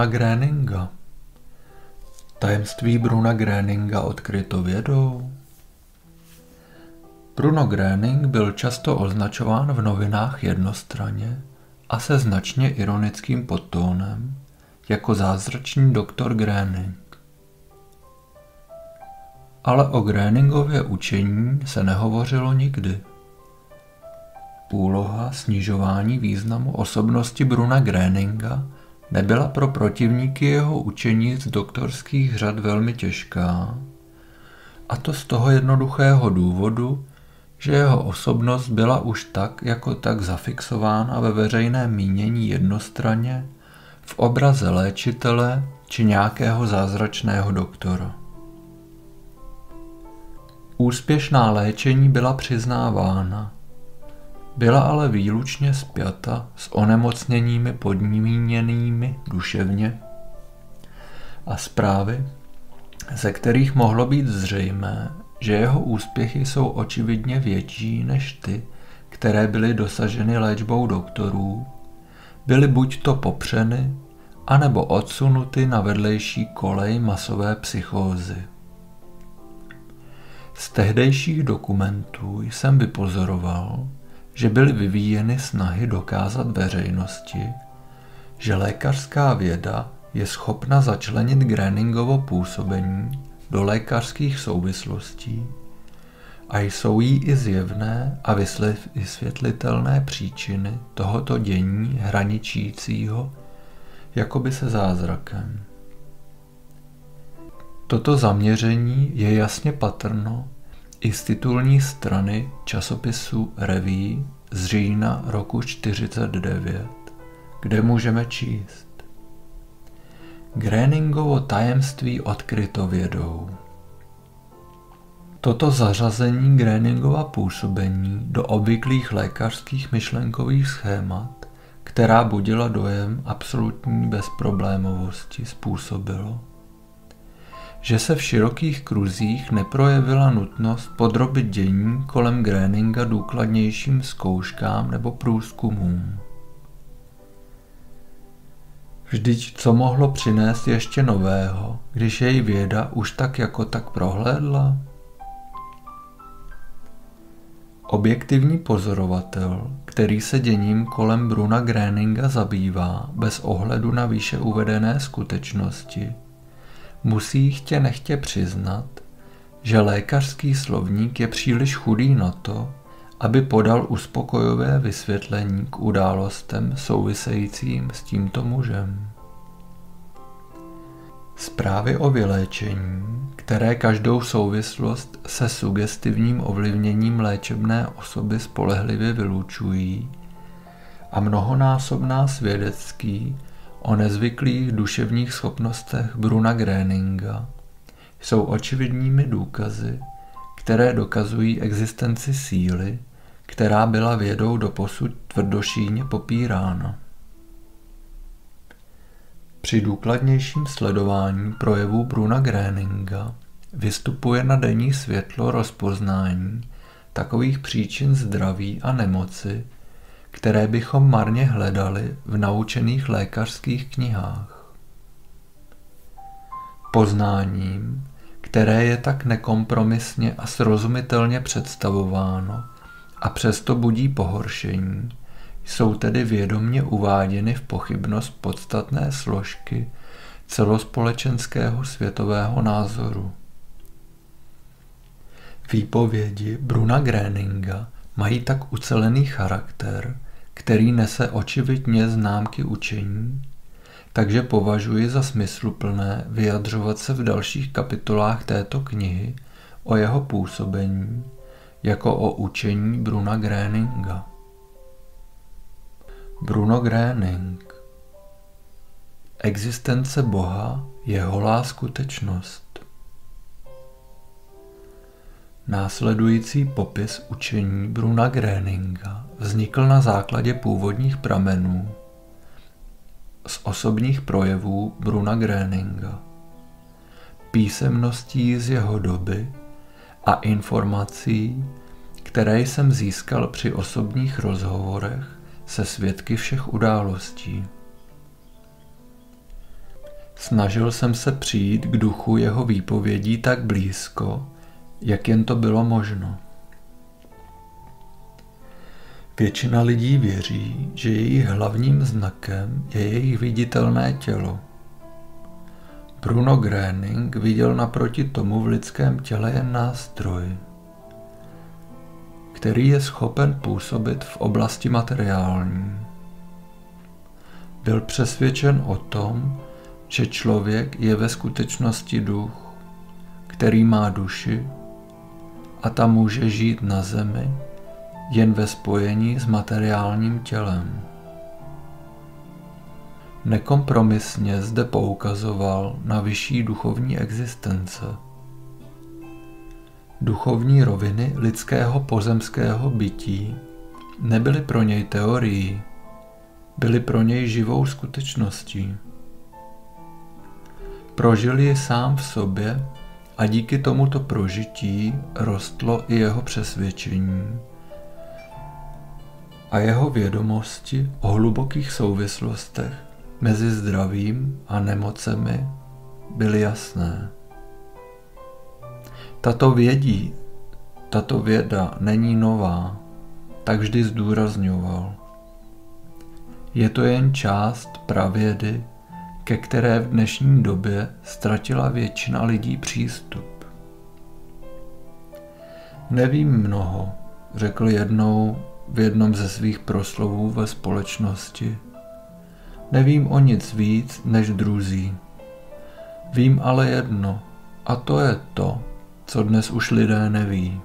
Bruna Gréninga Tajemství Bruna Gréninga odkryto vědou Bruno Gréning byl často označován v novinách jednostranně a se značně ironickým podtónem jako zázračný doktor Gréning. Ale o Gréningově učení se nehovořilo nikdy. Úloha snižování významu osobnosti Bruna Gréninga nebyla pro protivníky jeho učení z doktorských řad velmi těžká, a to z toho jednoduchého důvodu, že jeho osobnost byla už tak jako tak zafixována ve veřejném mínění jednostranně v obraze léčitele či nějakého zázračného doktora. Úspěšná léčení byla přiznávána, byla ale výlučně spjata s onemocněními podmíněnými duševně a zprávy, ze kterých mohlo být zřejmé, že jeho úspěchy jsou očividně větší než ty, které byly dosaženy léčbou doktorů, byly buď to popřeny, anebo odsunuty na vedlejší kolej masové psychózy. Z tehdejších dokumentů jsem vypozoroval, že byly vyvíjeny snahy dokázat veřejnosti, že lékařská věda je schopna začlenit Gréningovo působení do lékařských souvislostí a jsou jí i zjevné a vysvětlitelné příčiny tohoto dění hraničícího jakoby se zázrakem. Toto zaměření je jasně patrno i z titulní strany časopisu Reví z října roku 49, kde můžeme číst Gréningovo tajemství odkryto vědou. Toto zařazení Gréningova působení do obvyklých lékařských myšlenkových schémat, která budila dojem absolutní bezproblémovosti, způsobilo, že se v širokých kruzích neprojevila nutnost podrobit dění kolem Gréninga důkladnějším zkouškám nebo průzkumům. Vždyť co mohlo přinést ještě nového, když její věda už tak jako tak prohlédla? Objektivní pozorovatel, který se děním kolem Bruna Gréninga zabývá bez ohledu na výše uvedené skutečnosti, musí chtě nechtě přiznat, že lékařský slovník je příliš chudý na to, aby podal uspokojové vysvětlení k událostem souvisejícím s tímto mužem. Zprávy o vyléčení, které každou souvislost se sugestivním ovlivněním léčebné osoby spolehlivě vylučují, a mnohonásobná svědecký o nezvyklých duševních schopnostech Bruna Gréninga jsou očividními důkazy, které dokazují existenci síly, která byla vědou doposud tvrdošíně popírána. Při důkladnějším sledování projevů Bruna Gréninga vystupuje na denní světlo rozpoznání takových příčin zdraví a nemoci, které bychom marně hledali v naučených lékařských knihách. Poznáním, které je tak nekompromisně a srozumitelně představováno a přesto budí pohoršení, jsou tedy vědomně uváděny v pochybnost podstatné složky celospolečenského světového názoru. Výpovědi Bruna Gréninga mají tak ucelený charakter, který nese očividně známky učení, takže považuji za smysluplné vyjadřovat se v dalších kapitolách této knihy o jeho působení jako o učení Bruna Gréninga. Bruno Gréning Existence Boha je holá skutečnost. Následující popis učení Bruna Gréninga vznikl na základě původních pramenů z osobních projevů Bruna Gréninga, písemností z jeho doby a informací, které jsem získal při osobních rozhovorech se svědky všech událostí. Snažil jsem se přijít k duchu jeho výpovědí tak blízko, jak jen to bylo možno. Většina lidí věří, že jejich hlavním znakem je jejich viditelné tělo. Bruno Gröning viděl naproti tomu v lidském těle jen nástroj, který je schopen působit v oblasti materiální. Byl přesvědčen o tom, že člověk je ve skutečnosti duch, který má duši a ta může žít na zemi jen ve spojení s materiálním tělem. Nekompromisně zde poukazoval na vyšší duchovní existence. Duchovní roviny lidského pozemského bytí nebyly pro něj teorií, byly pro něj živou skutečností. Prožil ji sám v sobě a díky tomuto prožití rostlo i jeho přesvědčení a jeho vědomosti o hlubokých souvislostech mezi zdravím a nemocemi byly jasné. Tato vědí, tato věda není nová, tak vždy zdůrazňoval. Je to jen část pravědy, ke které v dnešní době ztratila většina lidí přístup. Nevím mnoho, řekl jednou v jednom ze svých proslovů ve společnosti. Nevím o nic víc než druzí. Vím ale jedno, a to je to, co dnes už lidé neví.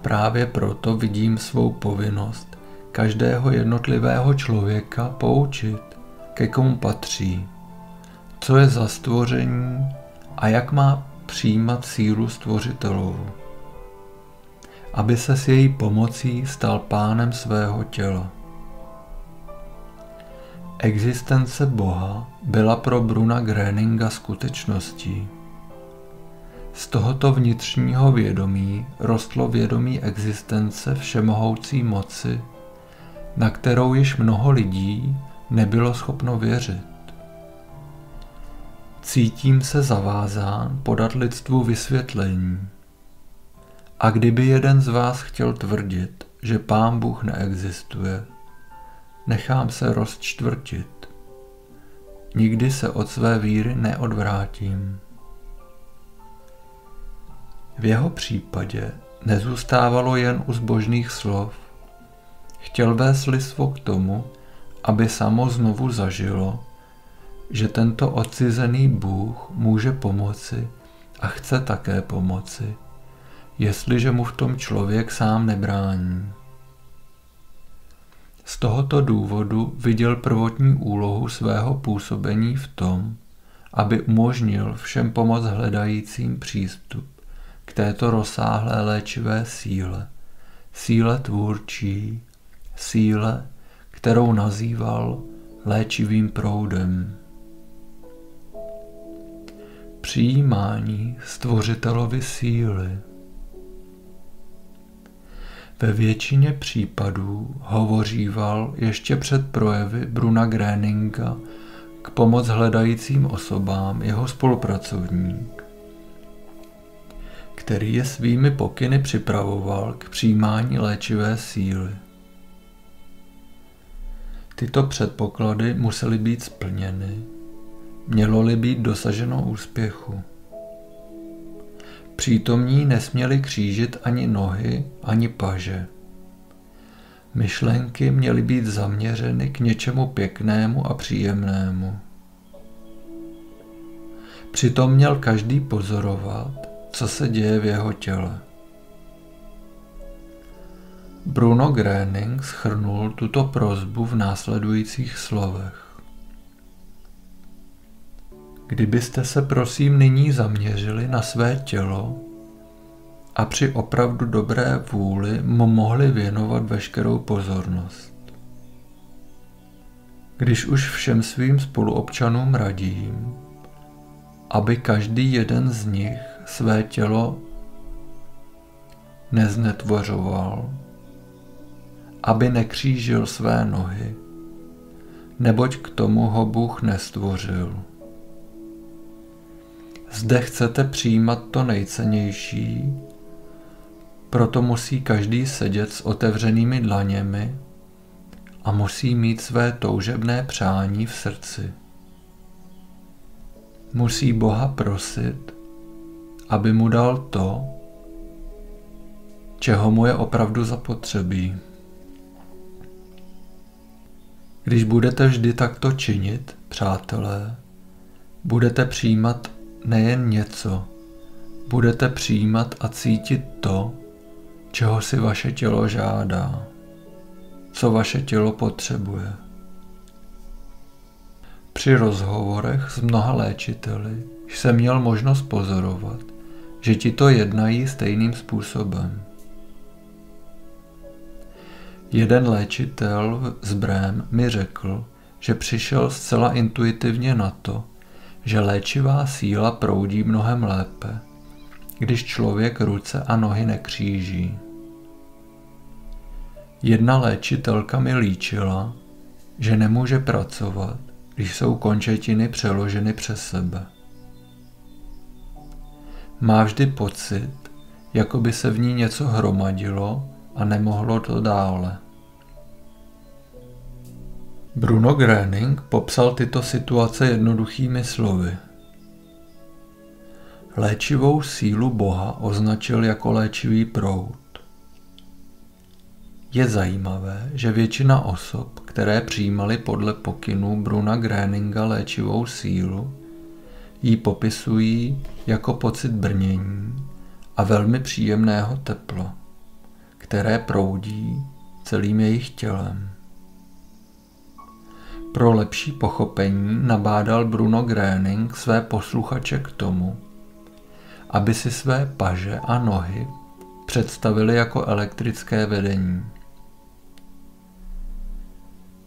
Právě proto vidím svou povinnost každého jednotlivého člověka poučit, ke komu patří, co je za stvoření a jak má přijímat sílu stvořitelovu aby se s její pomocí stal pánem svého těla. Existence Boha byla pro Bruna Gréninga skutečností. Z tohoto vnitřního vědomí rostlo vědomí existence všemohoucí moci, na kterou již mnoho lidí nebylo schopno věřit. Cítím se zavázán podat lidstvu vysvětlení. A kdyby jeden z vás chtěl tvrdit, že Pán Bůh neexistuje, nechám se rozčtvrtit. Nikdy se od své víry neodvrátím. V jeho případě nezůstávalo jen u zbožných slov. Chtěl vést lidstvo k tomu, aby samo znovu zažilo, že tento odcizený Bůh může pomoci a chce také pomoci jestliže mu v tom člověk sám nebrání. Z tohoto důvodu viděl prvotní úlohu svého působení v tom, aby umožnil všem pomoc hledajícím přístup k této rozsáhlé léčivé síle, síle tvůrčí, síle, kterou nazýval léčivým proudem. Přijímání stvořitelovy síly ve většině případů hovoříval ještě před projevy Bruna Gréninga k pomoc hledajícím osobám jeho spolupracovník, který je svými pokyny připravoval k přijímání léčivé síly. Tyto předpoklady musely být splněny, mělo-li být dosaženo úspěchu. Přítomní nesměli křížit ani nohy, ani paže. Myšlenky měly být zaměřeny k něčemu pěknému a příjemnému. Přitom měl každý pozorovat, co se děje v jeho těle. Bruno Gröning schrnul tuto prozbu v následujících slovech. Kdybyste se prosím nyní zaměřili na své tělo a při opravdu dobré vůli mu mohli věnovat veškerou pozornost. Když už všem svým spoluobčanům radím, aby každý jeden z nich své tělo neznetvořoval, aby nekřížil své nohy, neboť k tomu ho Bůh nestvořil. Zde chcete přijímat to nejcennější, proto musí každý sedět s otevřenými dlaněmi a musí mít své toužebné přání v srdci. Musí Boha prosit, aby mu dal to, čeho mu je opravdu zapotřebí. Když budete vždy takto činit, přátelé, budete přijímat nejen něco, budete přijímat a cítit to, čeho si vaše tělo žádá, co vaše tělo potřebuje. Při rozhovorech s mnoha léčiteli jsem měl možnost pozorovat, že ti to jednají stejným způsobem. Jeden léčitel z Brém mi řekl, že přišel zcela intuitivně na to, že léčivá síla proudí mnohem lépe, když člověk ruce a nohy nekříží. Jedna léčitelka mi líčila, že nemůže pracovat, když jsou končetiny přeloženy přes sebe. Má vždy pocit, jako by se v ní něco hromadilo a nemohlo to dále. Bruno Gröning popsal tyto situace jednoduchými slovy. Léčivou sílu Boha označil jako léčivý proud. Je zajímavé, že většina osob, které přijímali podle pokynů Bruna Gröninga léčivou sílu, ji popisují jako pocit brnění a velmi příjemného tepla, které proudí celým jejich tělem. Pro lepší pochopení nabádal Bruno Gröning své posluchače k tomu, aby si své paže a nohy představili jako elektrické vedení.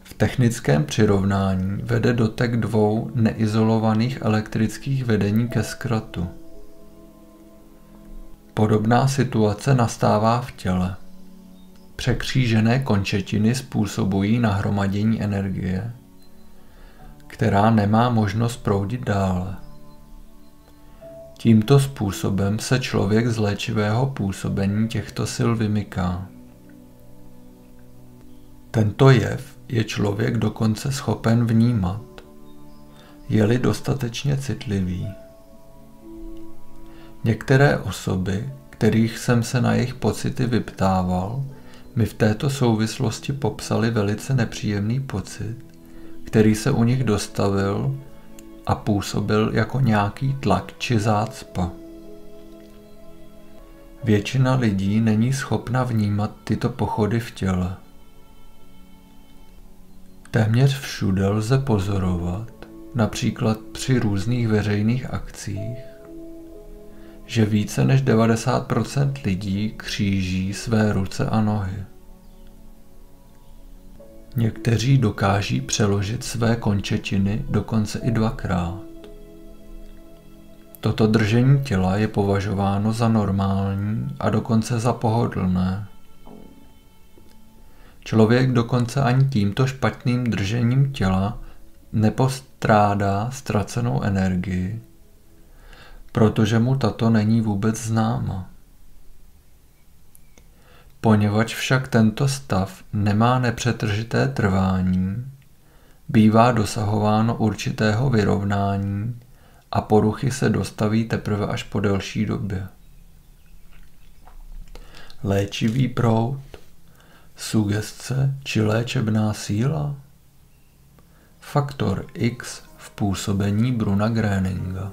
V technickém přirovnání vede dotek dvou neizolovaných elektrických vedení ke zkratu. Podobná situace nastává v těle. Překřížené končetiny způsobují nahromadění energie, která nemá možnost proudit dále. Tímto způsobem se člověk z léčivého působení těchto sil vymyká. Tento jev je člověk dokonce schopen vnímat, je-li dostatečně citlivý. Některé osoby, kterých jsem se na jejich pocity vyptával, mi v této souvislosti popsali velice nepříjemný pocit, který se u nich dostavil a působil jako nějaký tlak či zácpa. Většina lidí není schopna vnímat tyto pochody v těle. Téměř všude lze pozorovat, například při různých veřejných akcích, že více než 90% lidí kříží své ruce a nohy. Někteří dokáží přeložit své končetiny dokonce i dvakrát. Toto držení těla je považováno za normální a dokonce za pohodlné. Člověk dokonce ani tímto špatným držením těla nepostrádá ztracenou energii, protože mu tato není vůbec známa. Poněvadž však tento stav nemá nepřetržité trvání, bývá dosahováno určitého vyrovnání a poruchy se dostaví teprve až po delší době. Léčivý proud, sugestce či léčebná síla? Faktor X v působení Bruna Gröninga.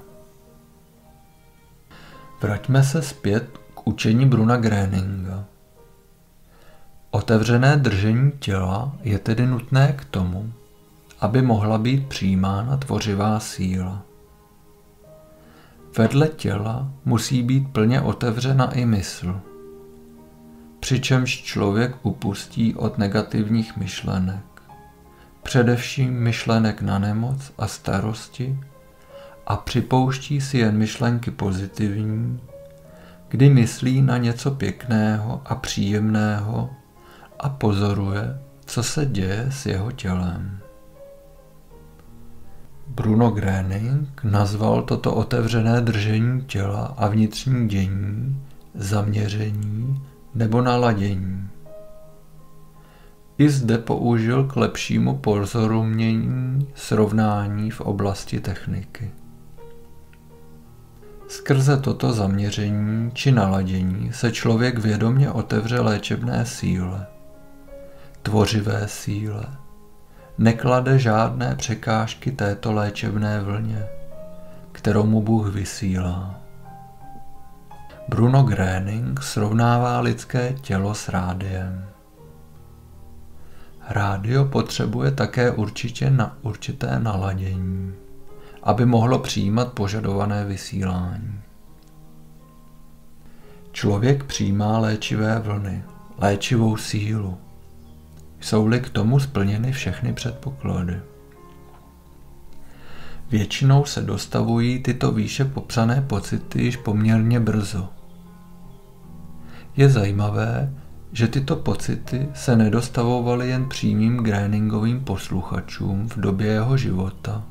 Vraťme se zpět k učení Bruna Gröninga. Otevřené držení těla je tedy nutné k tomu, aby mohla být přijímána tvořivá síla. Vedle těla musí být plně otevřena i mysl, přičemž člověk upustí od negativních myšlenek, především myšlenek na nemoc a starosti a připouští si jen myšlenky pozitivní, kdy myslí na něco pěkného a příjemného a pozoruje, co se děje s jeho tělem. Bruno Gröning nazval toto otevřené držení těla a vnitřní dění zaměření nebo naladění. I zde použil k lepšímu porozumění srovnání v oblasti techniky. Skrze toto zaměření či naladění se člověk vědomě otevře léčebné síle, tvořivé síle, neklade žádné překážky této léčebné vlně, kterou mu Bůh vysílá. Bruno Gröning srovnává lidské tělo s rádiem. Rádio potřebuje také určitě na určité naladění, aby mohlo přijímat požadované vysílání. Člověk přijímá léčivé vlny, léčivou sílu, jsou-li k tomu splněny všechny předpoklady. Většinou se dostavují tyto výše popsané pocity již poměrně brzo. Je zajímavé, že tyto pocity se nedostavovaly jen přímým Gréningovým posluchačům v době jeho života.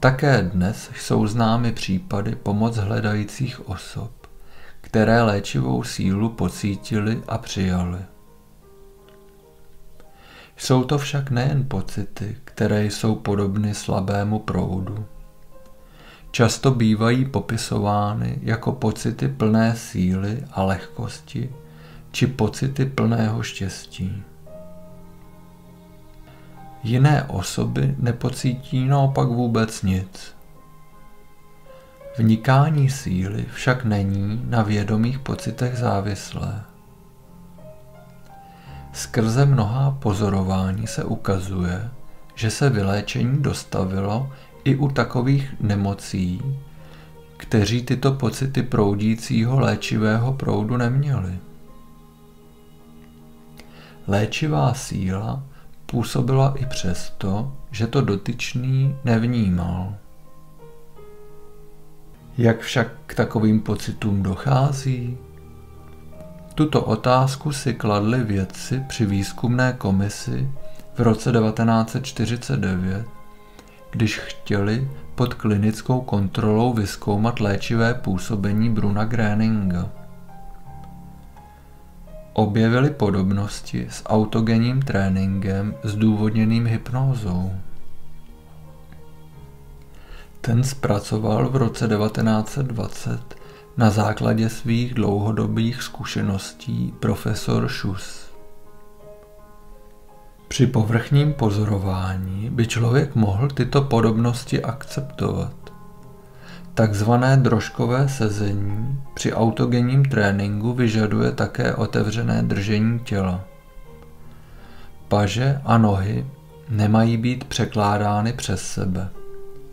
Také dnes jsou známy případy pomoc hledajících osob, které léčivou sílu pocítili a přijali. Jsou to však nejen pocity, které jsou podobny slabému proudu. Často bývají popisovány jako pocity plné síly a lehkosti či pocity plného štěstí. Jiné osoby nepocítí naopak vůbec nic. Vnikání síly však není na vědomých pocitech závislé. Skrze mnohá pozorování se ukazuje, že se vyléčení dostavilo i u takových nemocí, kteří tyto pocity proudícího léčivého proudu neměli. Léčivá síla působila i přesto, že to dotyčný nevnímal. Jak však k takovým pocitům dochází? Tuto otázku si kladli vědci při výzkumné komisi v roce 1949, když chtěli pod klinickou kontrolou vyskoumat léčivé působení Bruna Gröninga. Objevili podobnosti s autogenním tréninkem zdůvodněným hypnózou. Ten zpracoval v roce 1920 na základě svých dlouhodobých zkušeností profesor Schuss. Při povrchním pozorování by člověk mohl tyto podobnosti akceptovat. Takzvané drožkové sezení při autogenním tréninku vyžaduje také otevřené držení těla. Paže a nohy nemají být překládány přes sebe.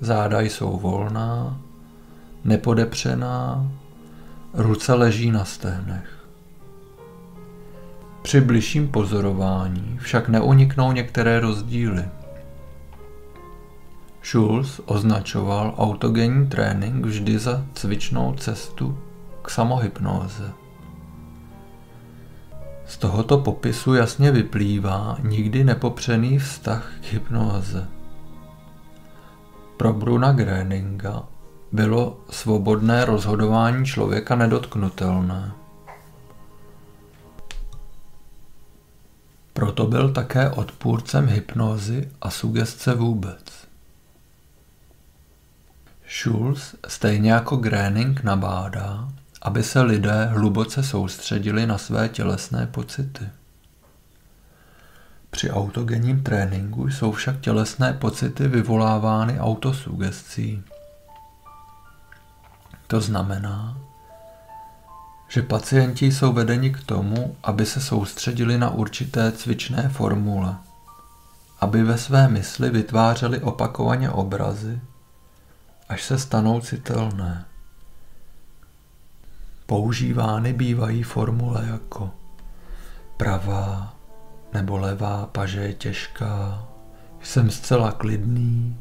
Záda jsou volná, nepodepřená, ruce leží na stehnech. Při bližším pozorování však neuniknou některé rozdíly. Schulz označoval autogenní trénink vždy za cvičnou cestu k samohypnóze. Z tohoto popisu jasně vyplývá nikdy nepopřený vztah k hypnóze. Pro Bruna Gröninga bylo svobodné rozhodování člověka nedotknutelné. Proto byl také odpůrcem hypnózy a sugestce vůbec. Schulz stejně jako Gröning nabádá, aby se lidé hluboce soustředili na své tělesné pocity. Při autogenním tréninku jsou však tělesné pocity vyvolávány autosugestí. To znamená, že pacienti jsou vedeni k tomu, aby se soustředili na určité cvičné formule, aby ve své mysli vytvářeli opakovaně obrazy, až se stanou citelné. Používány bývají formule jako pravá nebo levá paže je těžká, jsem zcela klidný,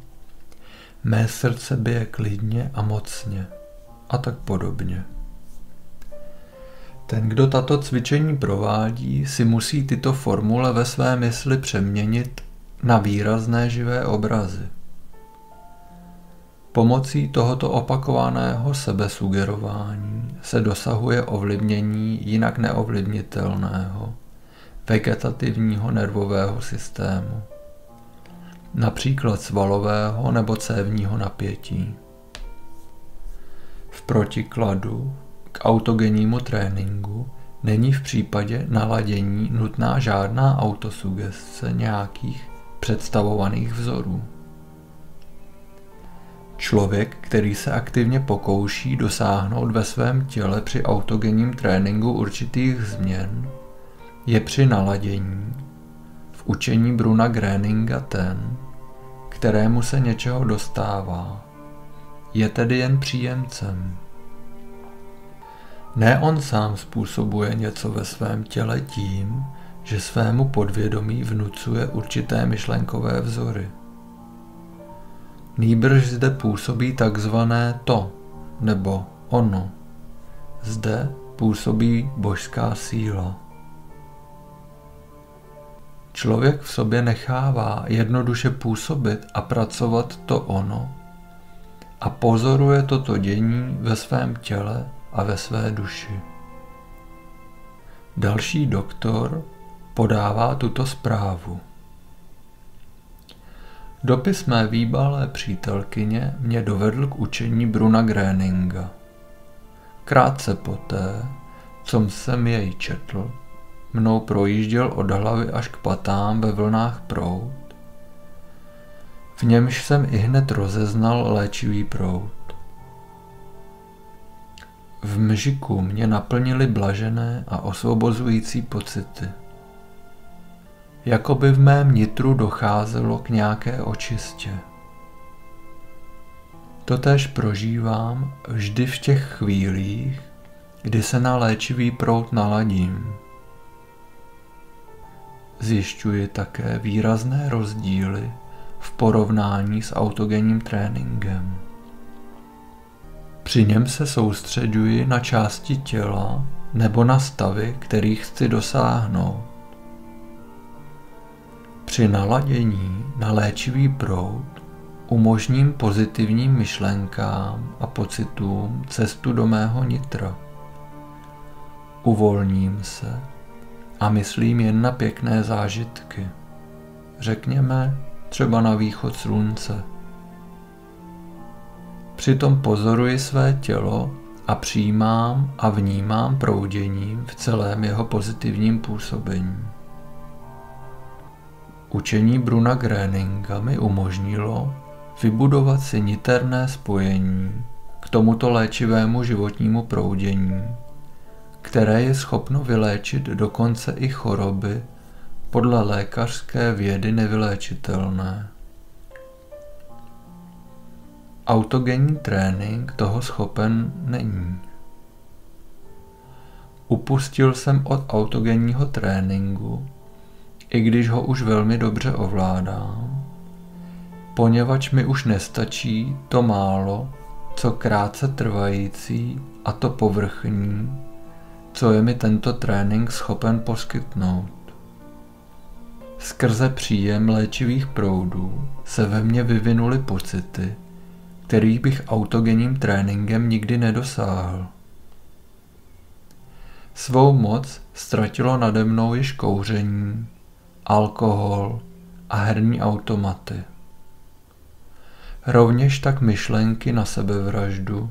mé srdce bije klidně a mocně a tak podobně. Ten, kdo tato cvičení provádí, si musí tyto formule ve své mysli přeměnit na výrazné živé obrazy. Pomocí tohoto opakovaného sebesugerování se dosahuje ovlivnění jinak neovlivnitelného vegetativního nervového systému, například svalového nebo cévního napětí. Protikladu k autogennímu tréninku není v případě naladění nutná žádná autosugestce nějakých představovaných vzorů. Člověk, který se aktivně pokouší dosáhnout ve svém těle při autogenním tréninku určitých změn, je při naladění v učení Bruna Gréninga ten, kterému se něčeho dostává. Je tedy jen příjemcem. Ne on sám způsobuje něco ve svém těle tím, že svému podvědomí vnucuje určité myšlenkové vzory. Nýbrž zde působí takzvané to nebo ono. Zde působí božská síla. Člověk v sobě nechává jednoduše působit a pracovat to ono a pozoruje toto dění ve svém těle a ve své duši. Další doktor podává tuto zprávu. Dopis mé výbalé přítelkyně mě dovedl k učení Bruna Gréninga. Krátce poté, co jsem jej četl, mnou projížděl od hlavy až k patám ve vlnách prout. V němž jsem i hned rozeznal léčivý prout. V mžiku mě naplnily blažené a osvobozující pocity. Jakoby v mém nitru docházelo k nějaké očistě. Totéž prožívám vždy v těch chvílích, kdy se na léčivý prout naladím. Zjišťuji také výrazné rozdíly v porovnání s autogenním tréninkem. Při něm se soustředuji na části těla nebo na stavy, kterých chci dosáhnout. Při naladění na léčivý proud umožním pozitivním myšlenkám a pocitům cestu do mého nitra. Uvolním se a myslím jen na pěkné zážitky. Řekněme třeba na východ slunce. Přitom pozoruji své tělo a přijímám a vnímám prouděním v celém jeho pozitivním působení. Učení Bruna Gréninga mi umožnilo vybudovat si niterné spojení k tomuto léčivému životnímu proudění, které je schopno vyléčit dokonce i choroby podle lékařské vědy nevyléčitelné. Autogenní trénink toho schopen není. Upustil jsem od autogenního tréninku, i když ho už velmi dobře ovládám, poněvadž mi už nestačí to málo, co krátce trvající a to povrchní, co je mi tento trénink schopen poskytnout. Skrze příjem léčivých proudů se ve mně vyvinuly pocity, kterých bych autogenním tréninkem nikdy nedosáhl. Svou moc ztratilo nade mnou již kouření, alkohol a herní automaty. Rovněž tak myšlenky na sebevraždu,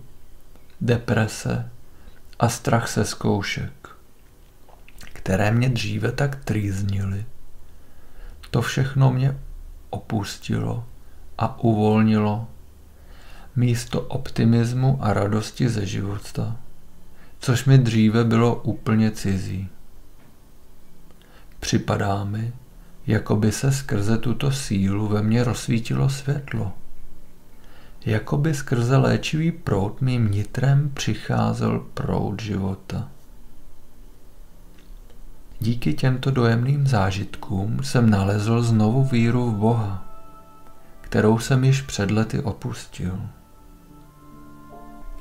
deprese a strach se zkoušek, které mě dříve tak trýznily. To všechno mě opustilo a uvolnilo místo optimismu a radosti ze života, což mi dříve bylo úplně cizí. Připadá mi, jako by se skrze tuto sílu ve mně rozsvítilo světlo. Jako by skrze léčivý proud mým nitrem přicházel proud života. Díky těmto dojemným zážitkům jsem nalezl znovu víru v Boha, kterou jsem již před lety opustil.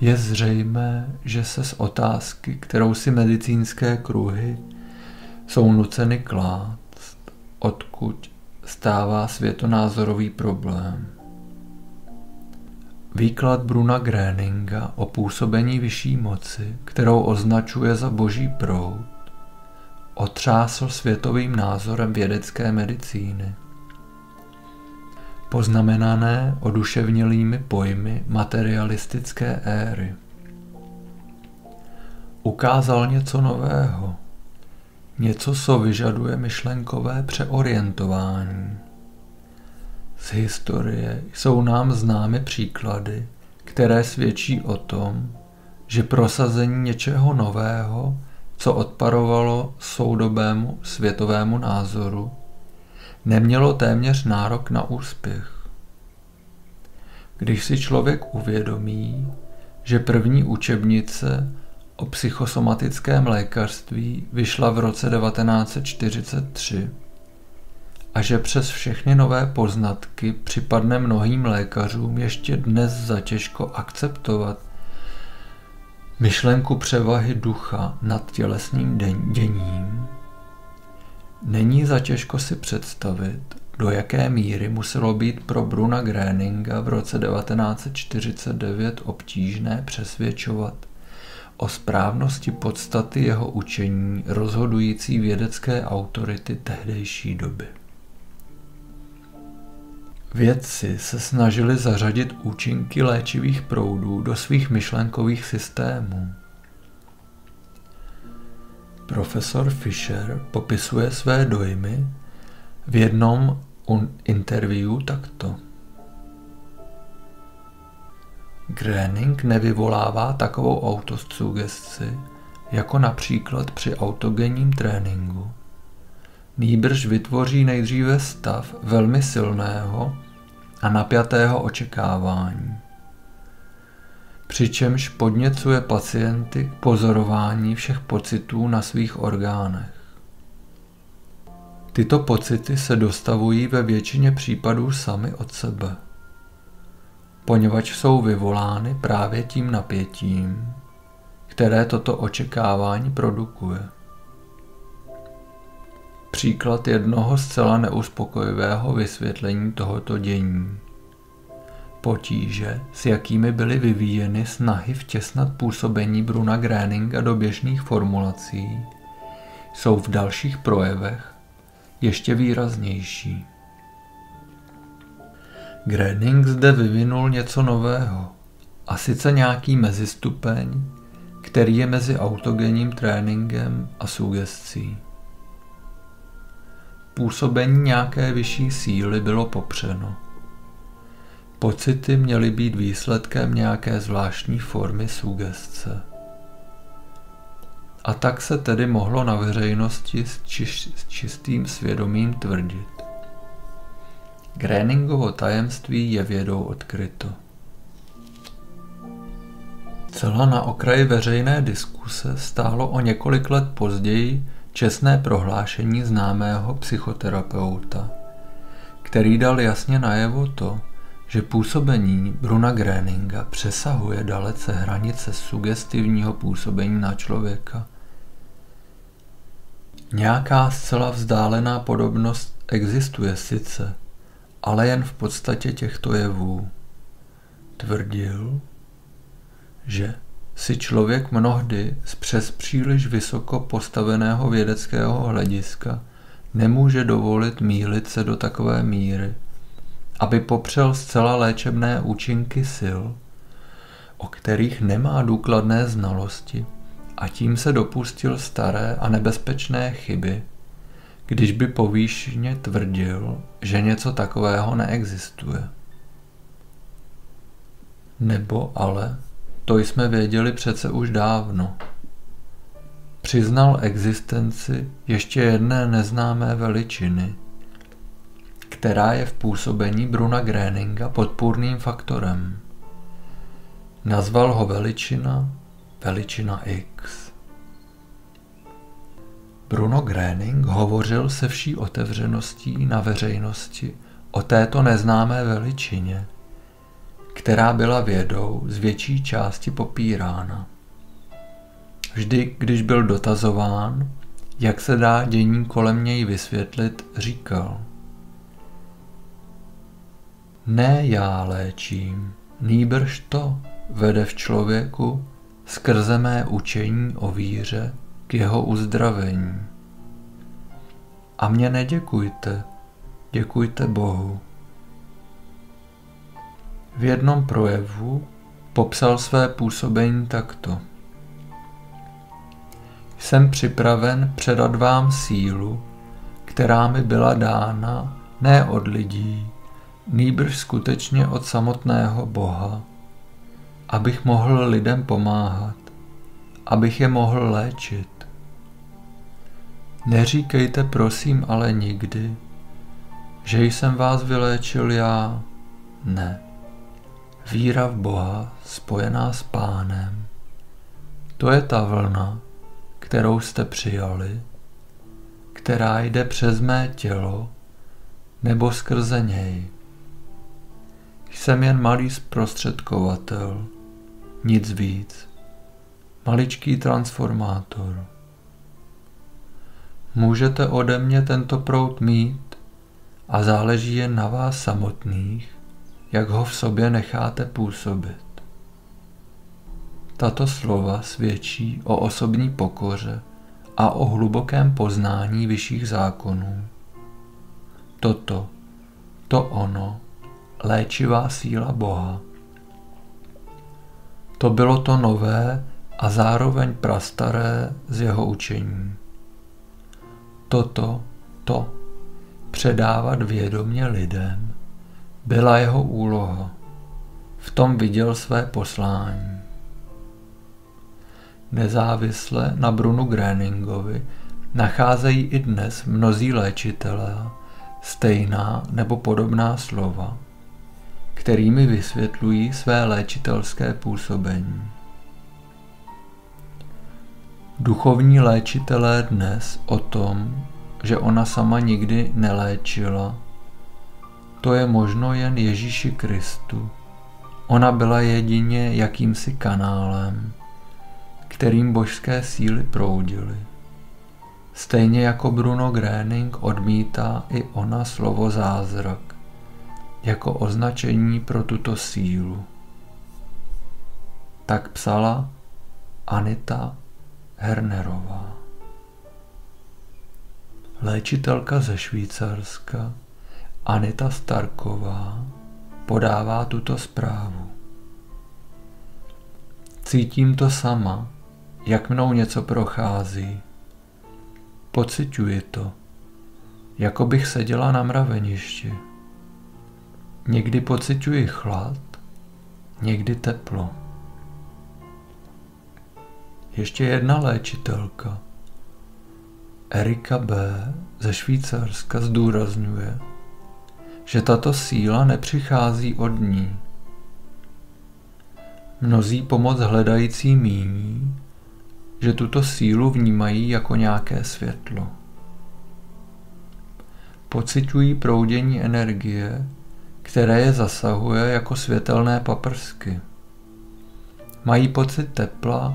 Je zřejmé, že se z otázky, kterou si medicínské kruhy jsou nuceny klát, odkud stává světonázorový problém. Výklad Bruna Gréninga o působení vyšší moci, kterou označuje za boží proud, otřásl světovým názorem vědecké medicíny. Poznamenané oduševnělými pojmy materialistické éry. Ukázal něco nového, něco, co vyžaduje myšlenkové přeorientování. Z historie jsou nám známy příklady, které svědčí o tom, že prosazení něčeho nového, co odparovalo soudobému světovému názoru, nemělo téměř nárok na úspěch. Když si člověk uvědomí, že první učebnice o psychosomatickém lékařství vyšla v roce 1943, a že přes všechny nové poznatky připadne mnohým lékařům ještě dnes zatěžko akceptovat myšlenku převahy ducha nad tělesným děním, není zatěžko si představit, do jaké míry muselo být pro Bruna Gréninga v roce 1949 obtížné přesvědčovat o správnosti podstaty jeho učení rozhodující vědecké autority tehdejší doby. Vědci se snažili zařadit účinky léčivých proudů do svých myšlenkových systémů. Profesor Fischer popisuje své dojmy v jednom interview takto. Gréning nevyvolává takovou autosugestci, jako například při autogenním tréninku. Nýbrž vytvoří nejdříve stav velmi silného a napjatého očekávání. Přičemž podněcuje pacienty k pozorování všech pocitů na svých orgánech. Tyto pocity se dostavují ve většině případů sami od sebe, poněvadž jsou vyvolány právě tím napětím, které toto očekávání produkuje. Příklad jednoho zcela neuspokojivého vysvětlení tohoto dění. Potíže, s jakými byly vyvíjeny snahy vtěsnat působení Bruna Gréninga do běžných formulací, jsou v dalších projevech ještě výraznější. Gréning zde vyvinul něco nového, a sice nějaký mezistupeň, který je mezi autogenním tréninkem a sugestcí. Působení nějaké vyšší síly bylo popřeno. Pocity měly být výsledkem nějaké zvláštní formy sugestce. A tak se tedy mohlo na veřejnosti s, čiš, s čistým svědomím tvrdit. Gréningovo tajemství je vědou odkryto. Celá na okraji veřejné diskuse stálo o několik let později čestné prohlášení známého psychoterapeuta, který dal jasně najevo to, že působení Bruna Gréninga přesahuje dalece hranice sugestivního působení na člověka. Nějaká zcela vzdálená podobnost existuje sice, ale jen v podstatě těchto jevů. Tvrdil, že si člověk mnohdy z přes příliš vysoko postaveného vědeckého hlediska nemůže dovolit mílit se do takové míry, aby popřel zcela léčebné účinky sil, o kterých nemá důkladné znalosti a tím se dopustil staré a nebezpečné chyby, když by povýšně tvrdil, že něco takového neexistuje. Nebo ale to jsme věděli přece už dávno. Přiznal existenci ještě jedné neznámé veličiny, která je v působení Bruna Gréninga podpůrným faktorem. Nazval ho veličina veličina X. Bruno Gréning hovořil se vší otevřeností na veřejnosti o této neznámé veličině – která byla vědou z větší části popírána. Vždy, když byl dotazován, jak se dá dění kolem něj vysvětlit, říkal. Ne já léčím, Nýbrž to vede v člověku skrze mé učení o víře k jeho uzdravení. A mě neděkujte, děkujte Bohu. V jednom projevu popsal své působení takto. Jsem připraven předat vám sílu, která mi byla dána ne od lidí, nýbrž skutečně od samotného Boha, abych mohl lidem pomáhat, abych je mohl léčit. Neříkejte prosím ale nikdy, že jsem vás vyléčil já. Ne. Víra v Boha spojená s Pánem, to je ta vlna, kterou jste přijali, která jde přes mé tělo nebo skrze něj. Jsem jen malý zprostředkovatel, nic víc, maličký transformátor. Můžete ode mě tento prout mít a záleží jen na vás samotných, jak ho v sobě necháte působit. Tato slova svědčí o osobní pokoře a o hlubokém poznání vyšších zákonů. Toto, to ono, léčivá síla Boha. To bylo to nové a zároveň prastaré z jeho učení. Toto, to, předávat vědomě lidem, byla jeho úloha. V tom viděl své poslání. Nezávisle na Brunu Gréningovi nacházejí i dnes mnozí léčitelé stejná nebo podobná slova, kterými vysvětlují své léčitelské působení. Duchovní léčitelé dnes o tom, že ona sama nikdy neléčila, to je možno jen Ježíši Kristu. Ona byla jedině jakýmsi kanálem, kterým božské síly proudily. Stejně jako Bruno Gröning odmítá i ona slovo zázrak, jako označení pro tuto sílu. Tak psala Anita Hernerová. Léčitelka ze Švýcarska Anita Starková podává tuto zprávu. Cítím to sama, jak mnou něco prochází. Pociťuji to, jako bych seděla na mraveništi. Někdy pociťuji chlad, někdy teplo. Ještě jedna léčitelka, Erika B. ze Švýcarska zdůrazňuje, že tato síla nepřichází od ní. Mnozí pomoc hledající míní, že tuto sílu vnímají jako nějaké světlo. Pocitují proudění energie, které je zasahuje jako světelné paprsky. Mají pocit tepla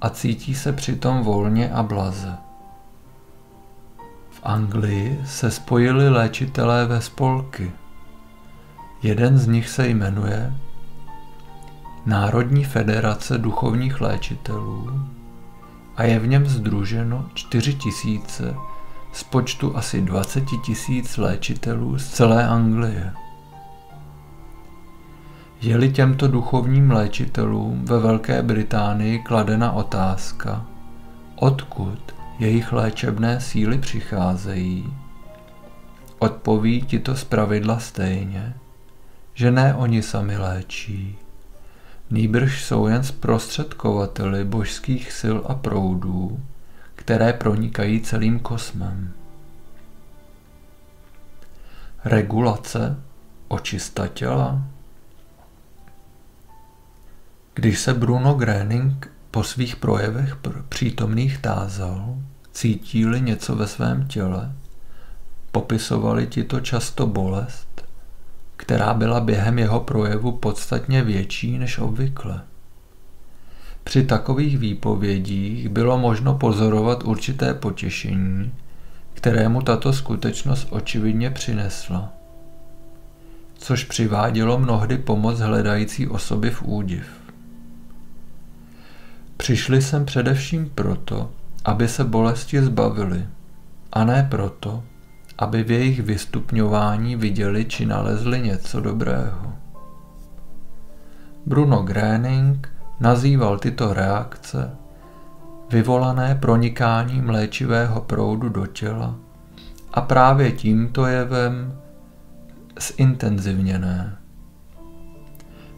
a cítí se přitom volně a blaze. Anglii se spojili léčitelé ve spolky. Jeden z nich se jmenuje Národní federace duchovních léčitelů a je v něm združeno 4 tisíce z počtu asi 20 tisíc léčitelů z celé Anglie. Je-li těmto duchovním léčitelům ve Velké Británii kladena otázka, odkud jejich léčebné síly přicházejí, odpoví ti to zpravidla stejně, že ne oni sami léčí, nýbrž jsou jen zprostředkovateli božských sil a proudů, které pronikají celým kosmem. Regulace očista těla. Když se Bruno Gröning po svých projevech přítomných tázal, cítili něco ve svém těle, popisovali ti to často bolest, která byla během jeho projevu podstatně větší než obvykle. Při takových výpovědích bylo možno pozorovat určité potěšení, kterému tato skutečnost očividně přinesla. což přivádělo mnohdy pomoc hledající osoby v údiv. Přišli jsem především proto, aby se bolesti zbavili, a ne proto, aby v jejich vystupňování viděli či nalezli něco dobrého. Bruno Gröning nazýval tyto reakce vyvolané pronikáním léčivého proudu do těla a právě tímto jevem zintenzivněné,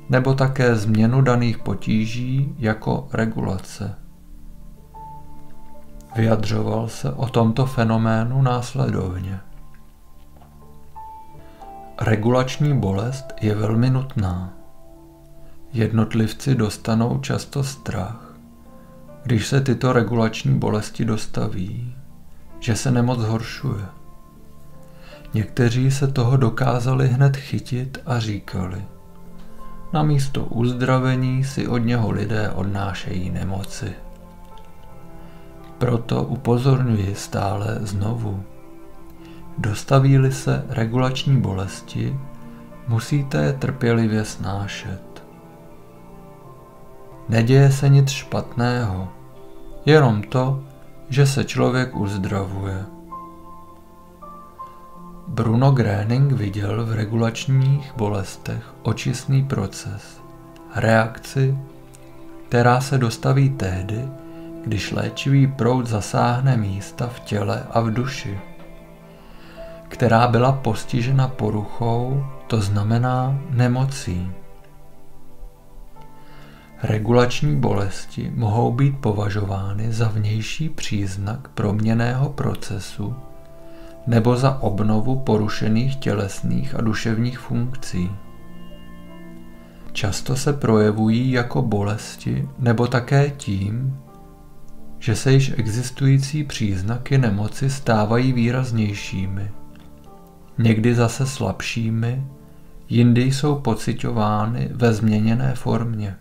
nebo také změnu daných potíží jako regulace. Vyjadřoval se o tomto fenoménu následovně. Regulační bolest je velmi nutná. Jednotlivci dostanou často strach, když se tyto regulační bolesti dostaví, že se nemoc zhoršuje. Někteří se toho dokázali hned chytit a říkali, na místo uzdravení si od něho lidé odnášejí nemoci. Proto upozorňuji stále znovu. Dostaví-li se regulační bolesti, musíte je trpělivě snášet. Neděje se nic špatného, jenom to, že se člověk uzdravuje. Bruno Gröning viděl v regulačních bolestech očistný proces, reakci, která se dostaví tehdy, když léčivý proud zasáhne místa v těle a v duši, která byla postižena poruchou, to znamená nemocí. Regulační bolesti mohou být považovány za vnější příznak proměného procesu nebo za obnovu porušených tělesných a duševních funkcí. Často se projevují jako bolesti nebo také tím, že se již existující příznaky nemoci stávají výraznějšími, někdy zase slabšími, jindy jsou pocitovány ve změněné formě.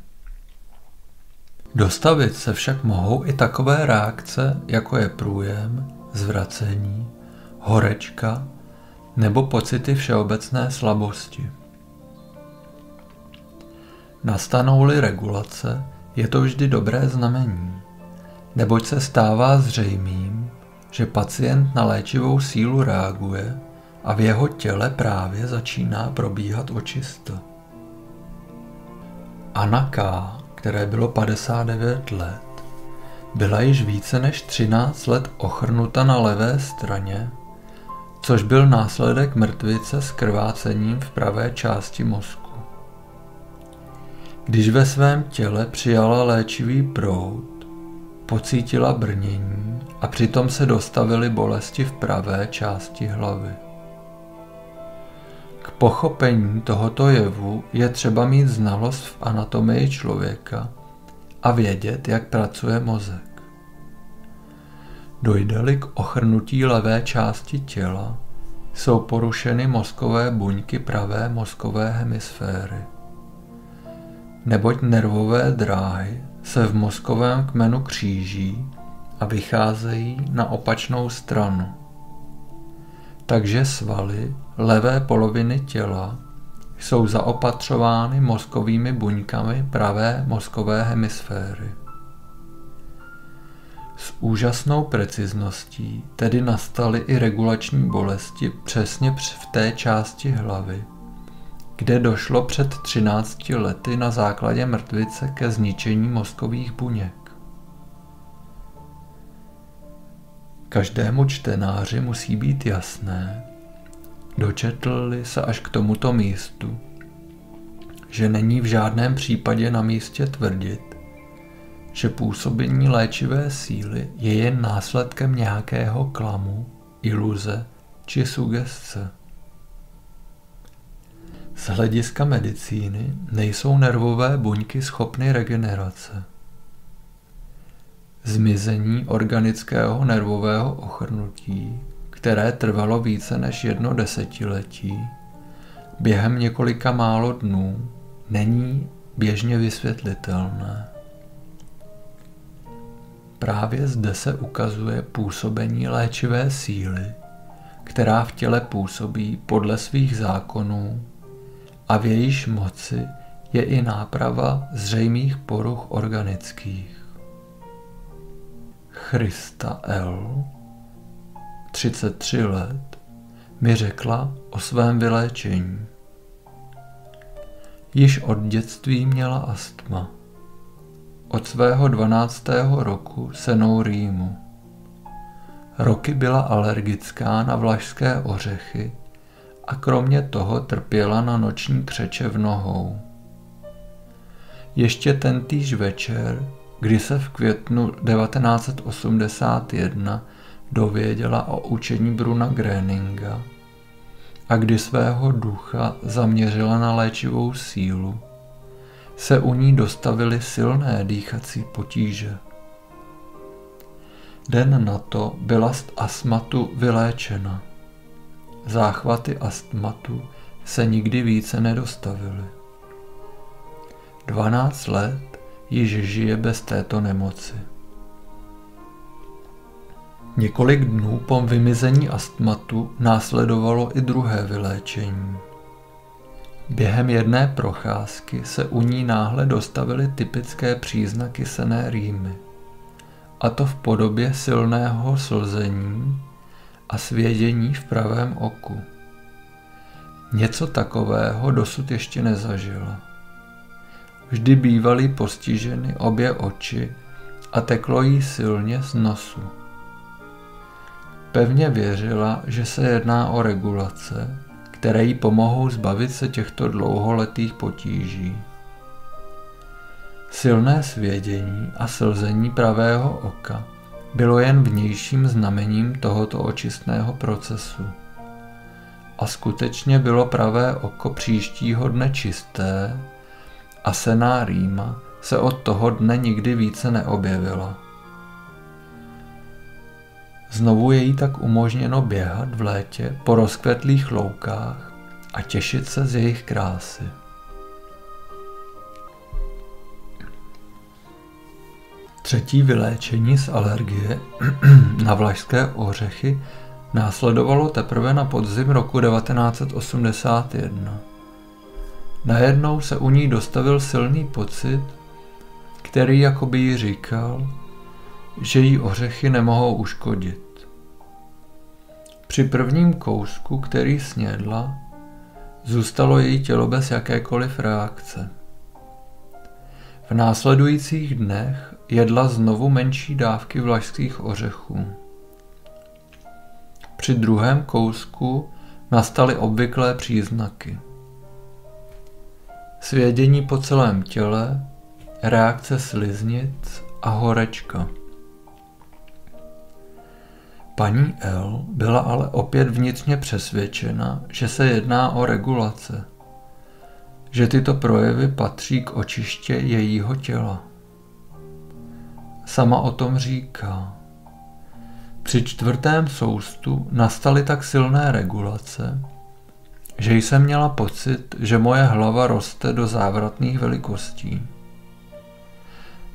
Dostavit se však mohou i takové reakce, jako je průjem, zvracení, horečka nebo pocity všeobecné slabosti. Nastanou-li regulace, je to vždy dobré znamení, neboť se stává zřejmým, že pacient na léčivou sílu reaguje a v jeho těle právě začíná probíhat očista. Anna K., které bylo 59 let, byla již více než 13 let ochrnuta na levé straně což byl následek mrtvice s krvácením v pravé části mozku. Když ve svém těle přijala léčivý proud, pocítila brnění a přitom se dostavily bolesti v pravé části hlavy. K pochopení tohoto jevu je třeba mít znalost v anatomii člověka a vědět, jak pracuje mozek. Dojde-li k ochrnutí levé části těla, jsou porušeny mozkové buňky pravé mozkové hemisféry. Neboť nervové dráhy se v mozkovém kmenu kříží a vycházejí na opačnou stranu. Takže svaly levé poloviny těla jsou zaopatřovány mozkovými buňkami pravé mozkové hemisféry. S úžasnou precizností tedy nastaly i regulační bolesti přesně v té části hlavy, kde došlo před 13 lety na základě mrtvice ke zničení mozkových buněk. Každému čtenáři musí být jasné, dočetl se až k tomuto místu, že není v žádném případě na místě tvrdit, že působení léčivé síly je jen následkem nějakého klamu, iluze či sugestce. Z hlediska medicíny nejsou nervové buňky schopny regenerace. Zmizení organického nervového ochrnutí, které trvalo více než jedno desetiletí, během několika málo dnů není běžně vysvětlitelné. Právě zde se ukazuje působení léčivé síly, která v těle působí podle svých zákonů, a v jejíž moci je i náprava zřejmých poruch organických. Christa L., 33 let, mi řekla o svém vyléčení. Již od dětství měla astma. Od svého 12. roku se nou rýmu. Roky byla alergická na vlašské ořechy a kromě toho trpěla na noční křeče v nohou. Ještě ten týž večer, kdy se v květnu 1981 dověděla o učení Bruna Gréninga a kdy svého ducha zaměřila na léčivou sílu, se u ní dostavily silné dýchací potíže. Den na to byla z astmatu vyléčena. Záchvaty astmatu se nikdy více nedostavily. 12 let již žije bez této nemoci. Několik dnů po vymizení astmatu následovalo i druhé vyléčení. Během jedné procházky se u ní náhle dostavily typické příznaky sené rýmy, a to v podobě silného slzení a svědění v pravém oku. Něco takového dosud ještě nezažila. Vždy bývaly postiženy obě oči a teklo jí silně z nosu. Pevně věřila, že se jedná o regulace, které jí pomohou zbavit se těchto dlouholetých potíží. Silné svědění a slzení pravého oka bylo jen vnějším znamením tohoto očistného procesu. A skutečně bylo pravé oko příštího dne čisté a sená rýma se od toho dne nikdy více neobjevila. Znovu je jí tak umožněno běhat v létě po rozkvetlých loukách a těšit se z jejich krásy. Třetí vyléčení z alergie na vlašské ořechy následovalo teprve na podzim roku 1981. Najednou se u ní dostavil silný pocit, který jakoby jí říkal, že jí ořechy nemohou uškodit. Při prvním kousku, který snědla, zůstalo její tělo bez jakékoliv reakce. V následujících dnech jedla znovu menší dávky vlašských ořechů. Při druhém kousku nastaly obvyklé příznaky. Svědění po celém těle, reakce sliznic a horečka. Paní L byla ale opět vnitřně přesvědčena, že se jedná o regulace, že tyto projevy patří k očiště jejího těla. Sama o tom říká. Při čtvrtém soustu nastaly tak silné regulace, že jsem měla pocit, že moje hlava roste do závratných velikostí.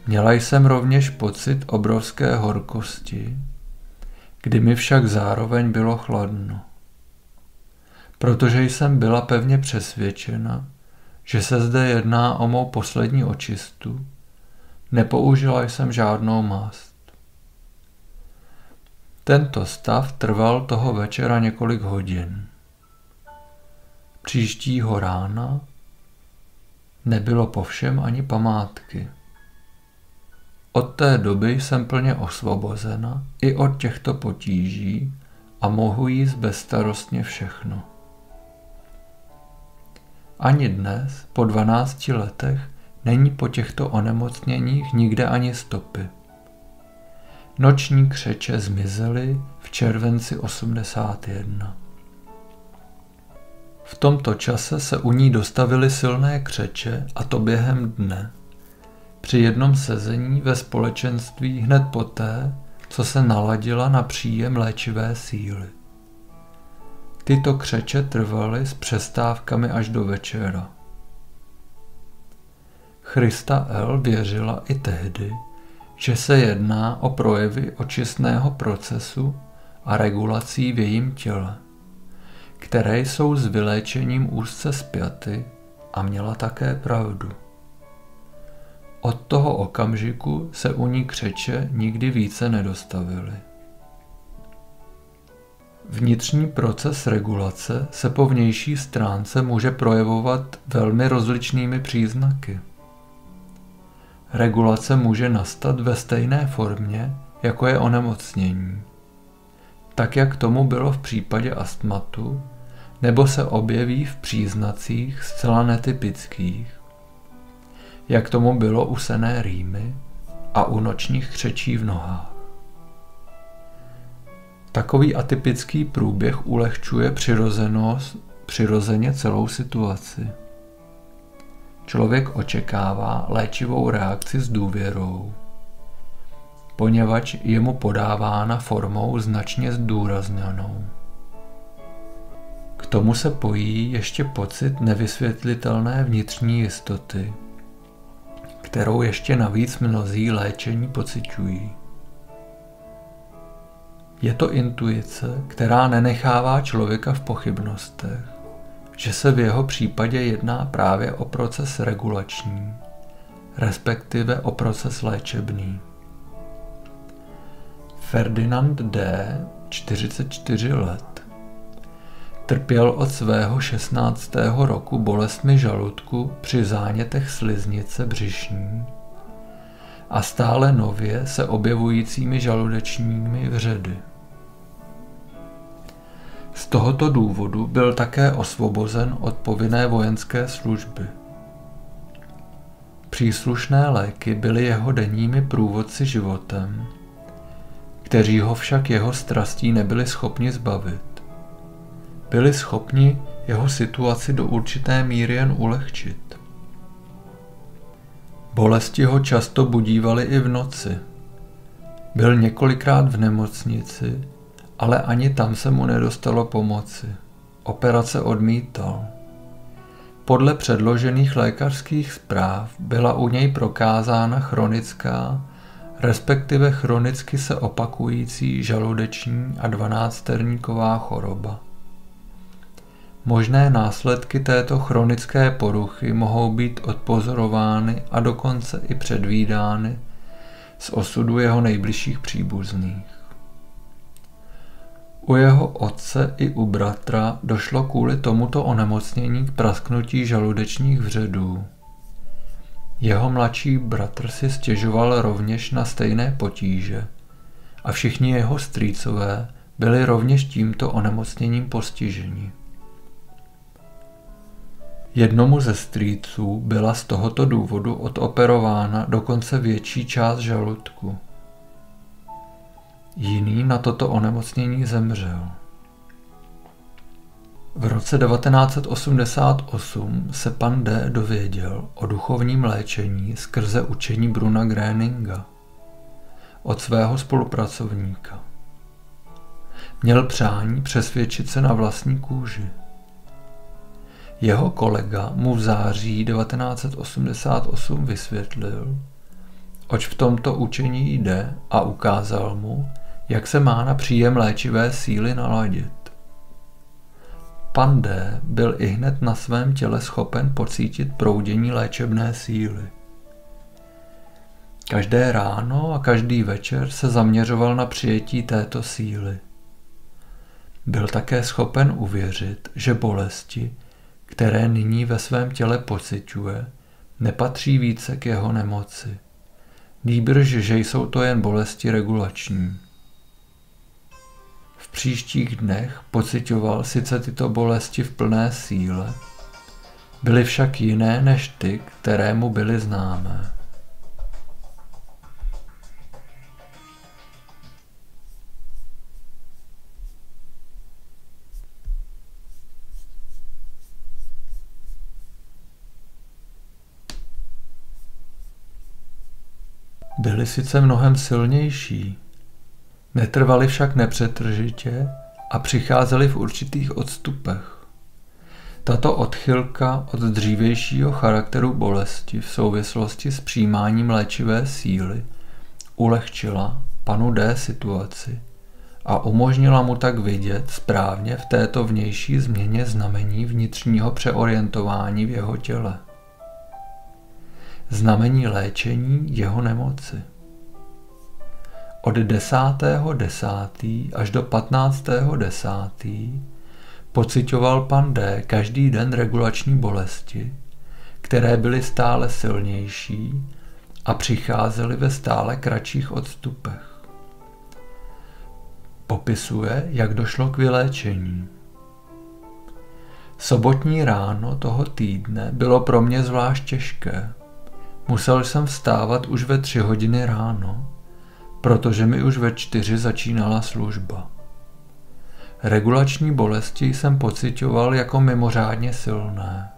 Měla jsem rovněž pocit obrovské horkosti, kdy mi však zároveň bylo chladno. Protože jsem byla pevně přesvědčena, že se zde jedná o mou poslední očistu, nepoužila jsem žádnou mast. Tento stav trval toho večera několik hodin. Příštího rána nebylo po všem ani památky. Od té doby jsem plně osvobozena i od těchto potíží a mohu jíst bezstarostně všechno. Ani dnes, po 12 letech, není po těchto onemocněních nikde ani stopy. Noční křeče zmizely v červenci 81. V tomto čase se u ní dostavily silné křeče a to během dne – při jednom sezení ve společenství hned poté, co se naladila na příjem léčivé síly. Tyto křeče trvaly s přestávkami až do večera. Christa L. věřila i tehdy, že se jedná o projevy očistného procesu a regulací v jejím těle, které jsou s vyléčením úzce spjaty a měla také pravdu. Od toho okamžiku se u ní křeče nikdy více nedostavily. Vnitřní proces regulace se po vnější stránce může projevovat velmi rozličnými příznaky. Regulace může nastat ve stejné formě, jako je onemocnění. Tak jak tomu bylo v případě astmatu, nebo se objeví v příznacích zcela netypických, jak tomu bylo u sené rýmy a u nočních křečí v nohách. Takový atypický průběh ulehčuje přirozenost, přirozeně celou situaci. Člověk očekává léčivou reakci s důvěrou, poněvadž je mu podávána formou značně zdůrazněnou. K tomu se pojí ještě pocit nevysvětlitelné vnitřní jistoty, kterou ještě navíc mnozí léčení pociťují. Je to intuice, která nenechává člověka v pochybnostech, že se v jeho případě jedná právě o proces regulační, respektive o proces léčebný. Ferdinand D., 44 let, trpěl od svého 16. roku bolestmi žaludku při zánětech sliznice břišní a stále nově se objevujícími žaludečními vředy. Z tohoto důvodu byl také osvobozen od povinné vojenské služby. Příslušné léky byly jeho denními průvodci životem, kteří ho však jeho strastí nebyli schopni zbavit. Byli schopni jeho situaci do určité míry jen ulehčit. Bolesti ho často budívaly i v noci. Byl několikrát v nemocnici, ale ani tam se mu nedostalo pomoci. Operace odmítal. Podle předložených lékařských zpráv byla u něj prokázána chronická, respektive chronicky se opakující žaludeční a dvanácterníková choroba. Možné následky této chronické poruchy mohou být odpozorovány a dokonce i předvídány z osudu jeho nejbližších příbuzných. U jeho otce i u bratra došlo kvůli tomuto onemocnění k prasknutí žaludečních vředů. Jeho mladší bratr si stěžoval rovněž na stejné potíže a všichni jeho strýcové byli rovněž tímto onemocněním postiženi. Jednomu ze strýců byla z tohoto důvodu odoperována dokonce větší část žaludku. Jiný na toto onemocnění zemřel. V roce 1988 se pan D. dověděl o duchovním léčení skrze učení Bruna Gréninga od svého spolupracovníka. Měl přání přesvědčit se na vlastní kůži. Jeho kolega mu v září 1988 vysvětlil, oč v tomto učení jde a ukázal mu, jak se má na příjem léčivé síly naladit. Pan D. byl i hned na svém těle schopen pocítit proudění léčebné síly. Každé ráno a každý večer se zaměřoval na přijetí této síly. Byl také schopen uvěřit, že bolesti, které nyní ve svém těle pociťuje, nepatří více k jeho nemoci. Nýbrž, že jsou to jen bolesti regulační. Příštích dnech pocitoval sice tyto bolesti v plné síle, byly však jiné než ty, které mu byly známé. Byly sice mnohem silnější, netrvaly však nepřetržitě a přicházely v určitých odstupech. Tato odchylka od dřívějšího charakteru bolesti v souvislosti s přijímáním léčivé síly ulehčila panu D situaci a umožnila mu tak vidět správně v této vnější změně znamení vnitřního přeorientování v jeho těle. Znamení léčení jeho nemoci. Od 10.10. 10. až do 15.10. 10. pocitoval pan D. každý den regulační bolesti, které byly stále silnější a přicházely ve stále kratších odstupech. Popisuje, jak došlo k vyléčení. Sobotní ráno toho týdne bylo pro mě zvlášť těžké. Musel jsem vstávat už ve tři hodiny ráno, protože mi už ve čtyři začínala služba. Regulační bolesti jsem pocitoval jako mimořádně silné.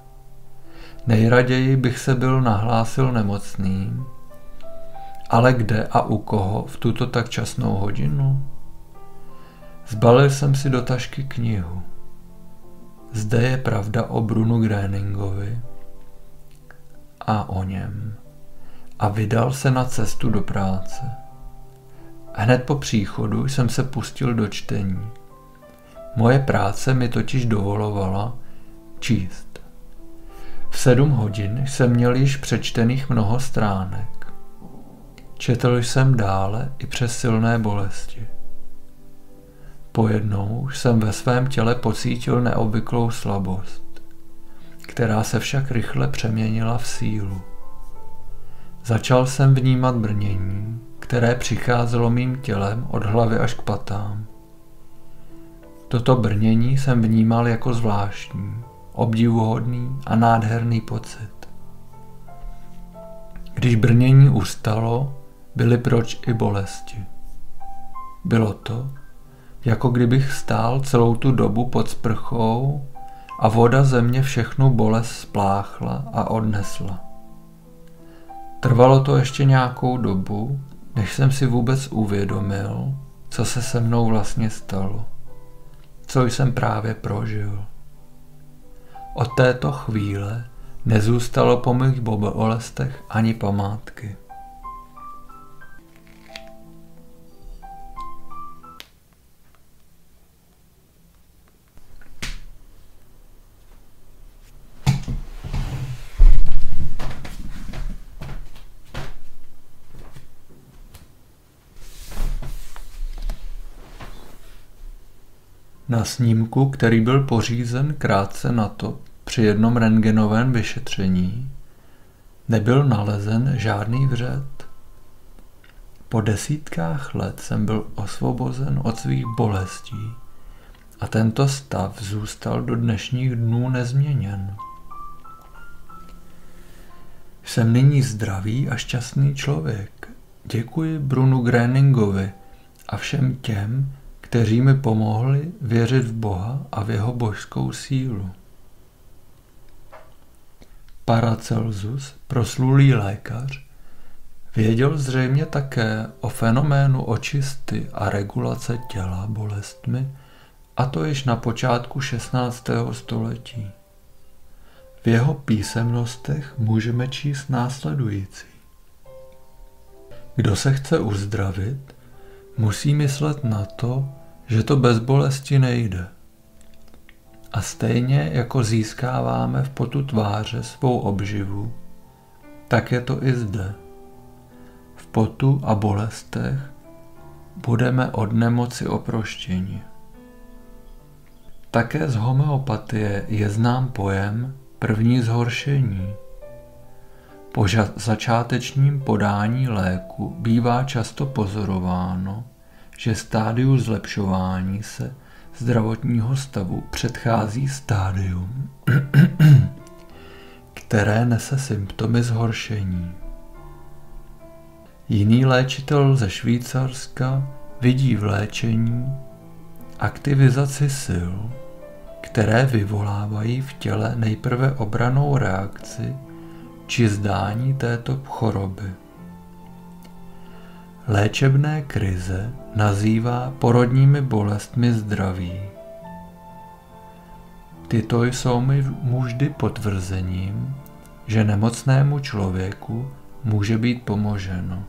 Nejraději bych se byl nahlásil nemocným, ale kde a u koho v tuto tak časnou hodinu? Zbalil jsem si do tašky knihu. Zde je pravda o Brunu Gréningovi a o něm. A vydal se na cestu do práce. Hned po příchodu jsem se pustil do čtení. Moje práce mi totiž dovolovala číst. V sedm hodin jsem měl již přečtených mnoho stránek. Četl jsem dále i přes silné bolesti. Pojednou jsem ve svém těle pocítil neobvyklou slabost, která se však rychle přeměnila v sílu. Začal jsem vnímat brnění, které přicházelo mým tělem od hlavy až k patám. Toto brnění jsem vnímal jako zvláštní, obdivuhodný a nádherný pocit. Když brnění ustalo, byly proč i bolesti. Bylo to, jako kdybych stál celou tu dobu pod sprchou a voda ze mě všechnu bolest spláchla a odnesla. Trvalo to ještě nějakou dobu, než jsem si vůbec uvědomil, co se se mnou vlastně stalo, co jsem právě prožil. Od této chvíle nezůstalo po mých bolestech ani památky. Na snímku, který byl pořízen krátce na to při jednom rentgenovém vyšetření, nebyl nalezen žádný vřet. Po desítkách let jsem byl osvobozen od svých bolestí a tento stav zůstal do dnešních dnů nezměněn. Jsem nyní zdravý a šťastný člověk. Děkuji Brunu Gréningovi a všem těm, kteří mi pomohli věřit v Boha a v jeho božskou sílu. Paracelsus, proslulý lékař, věděl zřejmě také o fenoménu očisty a regulace těla bolestmi, a to již na počátku 16. století. V jeho písemnostech můžeme číst následující. Kdo se chce uzdravit, musí myslet na to, že to bez bolesti nejde. A stejně jako získáváme v potu tváře svou obživu, tak je to i zde. V potu a bolestech budeme od nemoci oproštěni. Také z homeopatie je znám pojem první zhoršení. Po začátečním podání léku bývá často pozorováno, že stádiu zlepšování se zdravotního stavu předchází stádium, které nese symptomy zhoršení. Jiný léčitel ze Švýcarska vidí v léčení aktivizaci sil, které vyvolávají v těle nejprve obranou reakci či zdání této choroby léčebné krize nazývá porodními bolestmi zdraví. Tyto jsou mi muždy potvrzením, že nemocnému člověku může být pomoženo.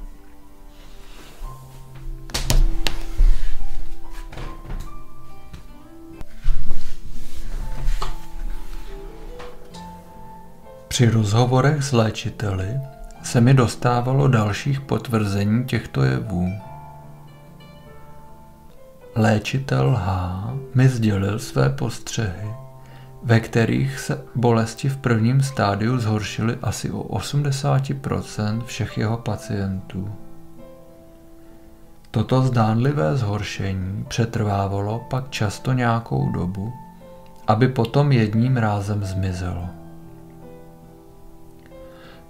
Při rozhovorech s léčiteli se mi dostávalo dalších potvrzení těchto jevů. Léčitel H mi sdělil své postřehy, ve kterých se bolesti v prvním stádiu zhoršily asi o 80% všech jeho pacientů. Toto zdánlivé zhoršení přetrvávalo pak často nějakou dobu, aby potom jedním rázem zmizelo.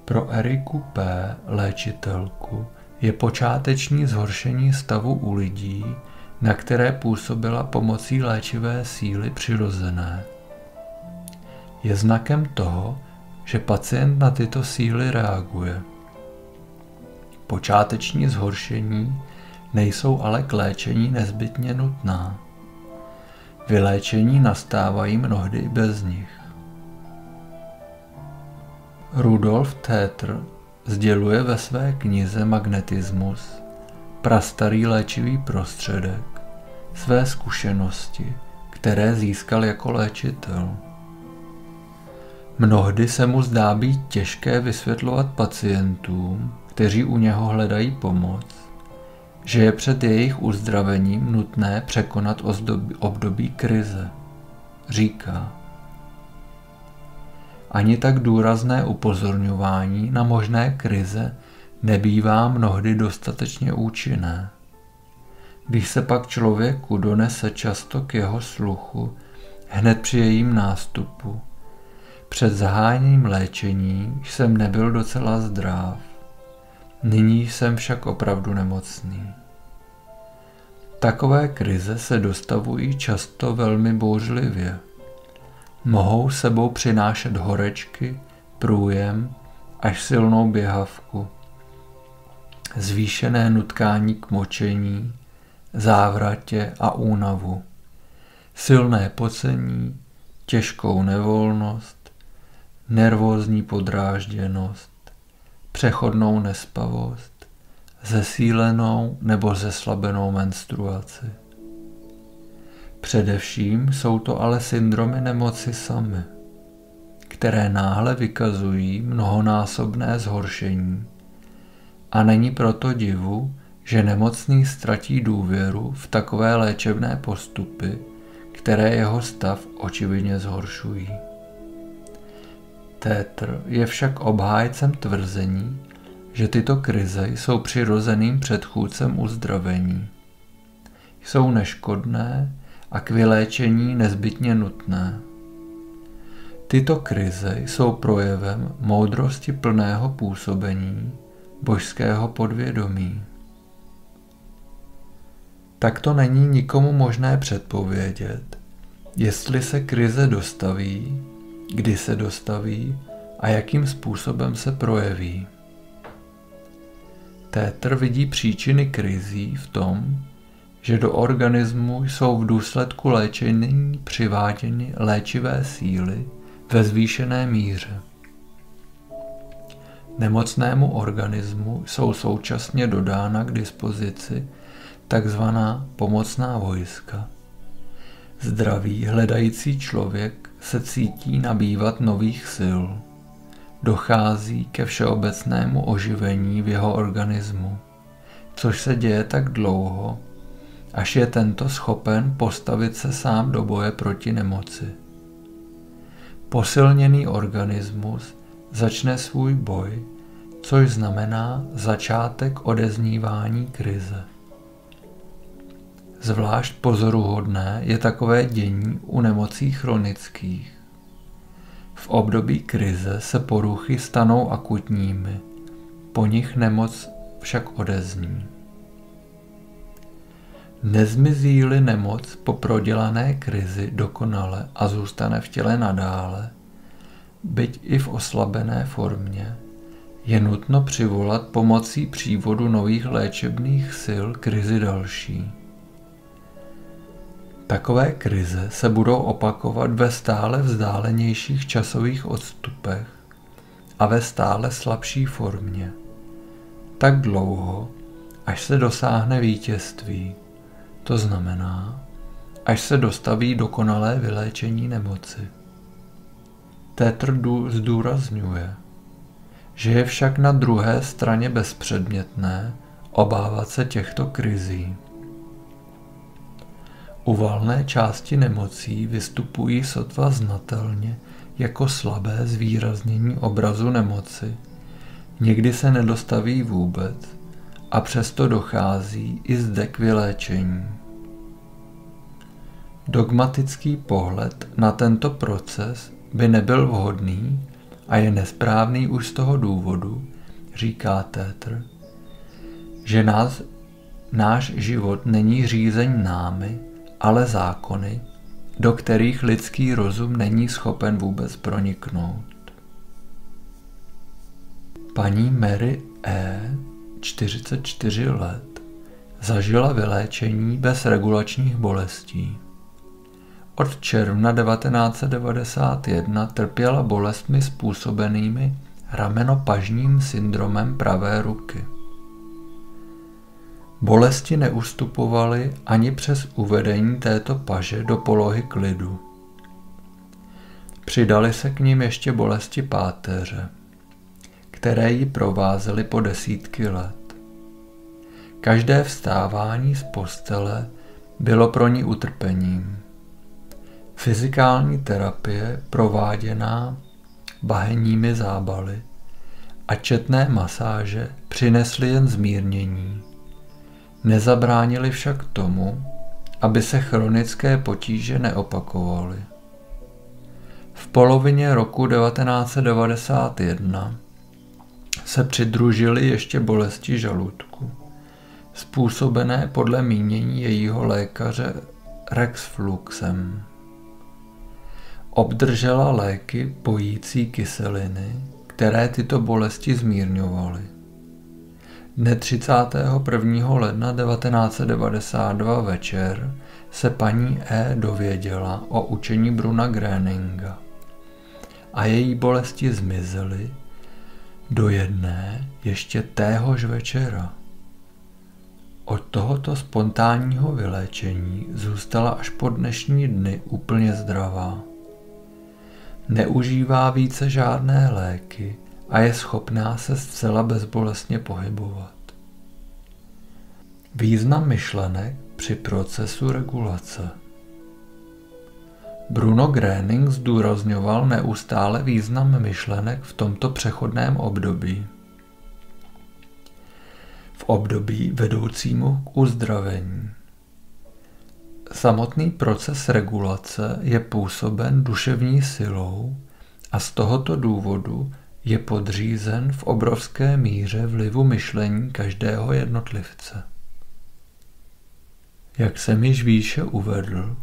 Pro Eriku P., léčitelku, je počáteční zhoršení stavu u lidí, na které působila pomocí léčivé síly přirozené. Je znakem toho, že pacient na tyto síly reaguje. Počáteční zhoršení nejsou ale k léčení nezbytně nutná. Vyléčení nastávají mnohdy bez nich. Rudolf Tétr sděluje ve své knize Magnetismus, prastarý léčivý prostředek, své zkušenosti, které získal jako léčitel. Mnohdy se mu zdá být těžké vysvětlovat pacientům, kteří u něho hledají pomoc, že je před jejich uzdravením nutné překonat období krize. Říká, ani tak důrazné upozorňování na možné krize nebývá mnohdy dostatečně účinné. Když se pak člověku donese často k jeho sluchu hned při jejím nástupu, před zahájením léčení jsem nebyl docela zdrav. Nyní jsem však opravdu nemocný. Takové krize se dostavují často velmi bouřlivě. Mohou sebou přinášet horečky, průjem až silnou běhavku, zvýšené nutkání k močení, závratě a únavu, silné pocení, těžkou nevolnost, nervózní podrážděnost, přechodnou nespavost, zesílenou nebo zeslabenou menstruaci. Především jsou to ale syndromy nemoci samy, které náhle vykazují mnohonásobné zhoršení a není proto divu, že nemocný ztratí důvěru v takové léčebné postupy, které jeho stav očividně zhoršují. Tétr je však obhájcem tvrzení, že tyto krize jsou přirozeným předchůdcem uzdravení. Jsou neškodné a k vyléčení nezbytně nutné. Tyto krize jsou projevem moudrosti plného působení božského podvědomí. Takto není nikomu možné předpovědět, jestli se krize dostaví, kdy se dostaví a jakým způsobem se projeví. Tétr vidí příčiny krizí v tom, že do organismu jsou v důsledku léčení přiváděny léčivé síly ve zvýšené míře. Nemocnému organismu jsou současně dodána k dispozici takzvaná pomocná vojska. Zdravý hledající člověk se cítí nabývat nových sil. Dochází ke všeobecnému oživení v jeho organismu, což se děje tak dlouho, až je tento schopen postavit se sám do boje proti nemoci. Posilněný organismus začne svůj boj, což znamená začátek odeznívání krize. Zvlášť pozoruhodné je takové dění u nemocí chronických. V období krize se poruchy stanou akutními, po nich nemoc však odezní. Nezmizí-li nemoc po prodělané krizi dokonale a zůstane v těle nadále, byť i v oslabené formě, je nutno přivolat pomocí přívodu nových léčebných sil krizi další. Takové krize se budou opakovat ve stále vzdálenějších časových odstupech a ve stále slabší formě. Tak dlouho, až se dosáhne vítězství. To znamená, až se dostaví dokonalé vyléčení nemoci. Tétr zdůrazňuje, že je však na druhé straně bezpředmětné obávat se těchto krizí. U valné části nemocí vystupují sotva znatelně jako slabé zvýraznění obrazu nemoci. Někdy se nedostaví vůbec a přesto dochází i zde k vyléčení. Dogmatický pohled na tento proces by nebyl vhodný a je nesprávný už z toho důvodu, říká Tétr, že nás, náš život není řízen námi, ale zákony, do kterých lidský rozum není schopen vůbec proniknout. Paní Mary E., 44 let, zažila vyléčení bez regulačních bolestí. Od června 1991 trpěla bolestmi způsobenými ramenopažním syndromem pravé ruky. Bolesti neustupovaly ani přes uvedení této paže do polohy klidu. Přidali se k ním ještě bolesti páteře, které ji provázely po desítky let. Každé vstávání z postele bylo pro ní utrpením. Fyzikální terapie prováděná bahenními zábaly a četné masáže přinesly jen zmírnění. Nezabránili však tomu, aby se chronické potíže neopakovaly. V polovině roku 1991 se přidružily ještě bolesti žaludku, způsobené podle mínění jejího lékaře Rex Fluxem. Obdržela léky pojící kyseliny, které tyto bolesti zmírňovaly. Dne 31. ledna 1992 večer se paní E. dověděla o učení Bruna Gréninga a její bolesti zmizely do jedné ještě téhož večera. Od tohoto spontánního vyléčení zůstala až po dnešní dny úplně zdravá. Neužívá více žádné léky a je schopná se zcela bezbolestně pohybovat. Význam myšlenek při procesu regulace Bruno Gröning zdůrazňoval neustále význam myšlenek v tomto přechodném období. V období vedoucímu k uzdravení. Samotný proces regulace je působen duševní silou a z tohoto důvodu je podřízen v obrovské míře vlivu myšlení každého jednotlivce. Jak jsem již výše uvedl,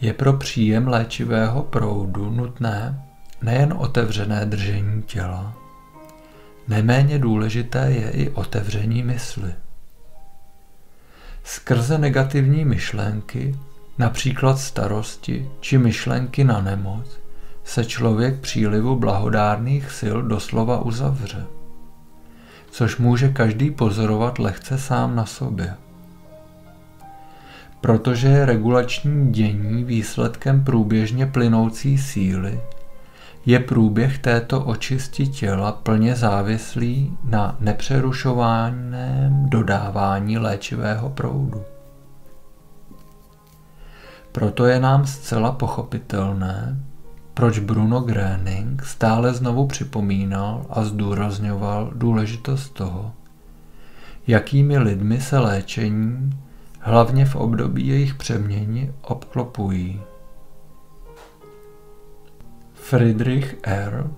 je pro příjem léčivého proudu nutné nejen otevřené držení těla, neméně důležité je i otevření mysli. Skrze negativní myšlenky, například starosti či myšlenky na nemoc, se člověk přílivu blahodárných sil doslova uzavře, což může každý pozorovat lehce sám na sobě. Protože je regulační dění výsledkem průběžně plynoucí síly, je průběh této očisti těla plně závislý na nepřerušovaném dodávání léčivého proudu. Proto je nám zcela pochopitelné, proč Bruno Gröning stále znovu připomínal a zdůrazňoval důležitost toho, jakými lidmi se léčení, hlavně v období jejich přeměny, obklopují. Friedrich R.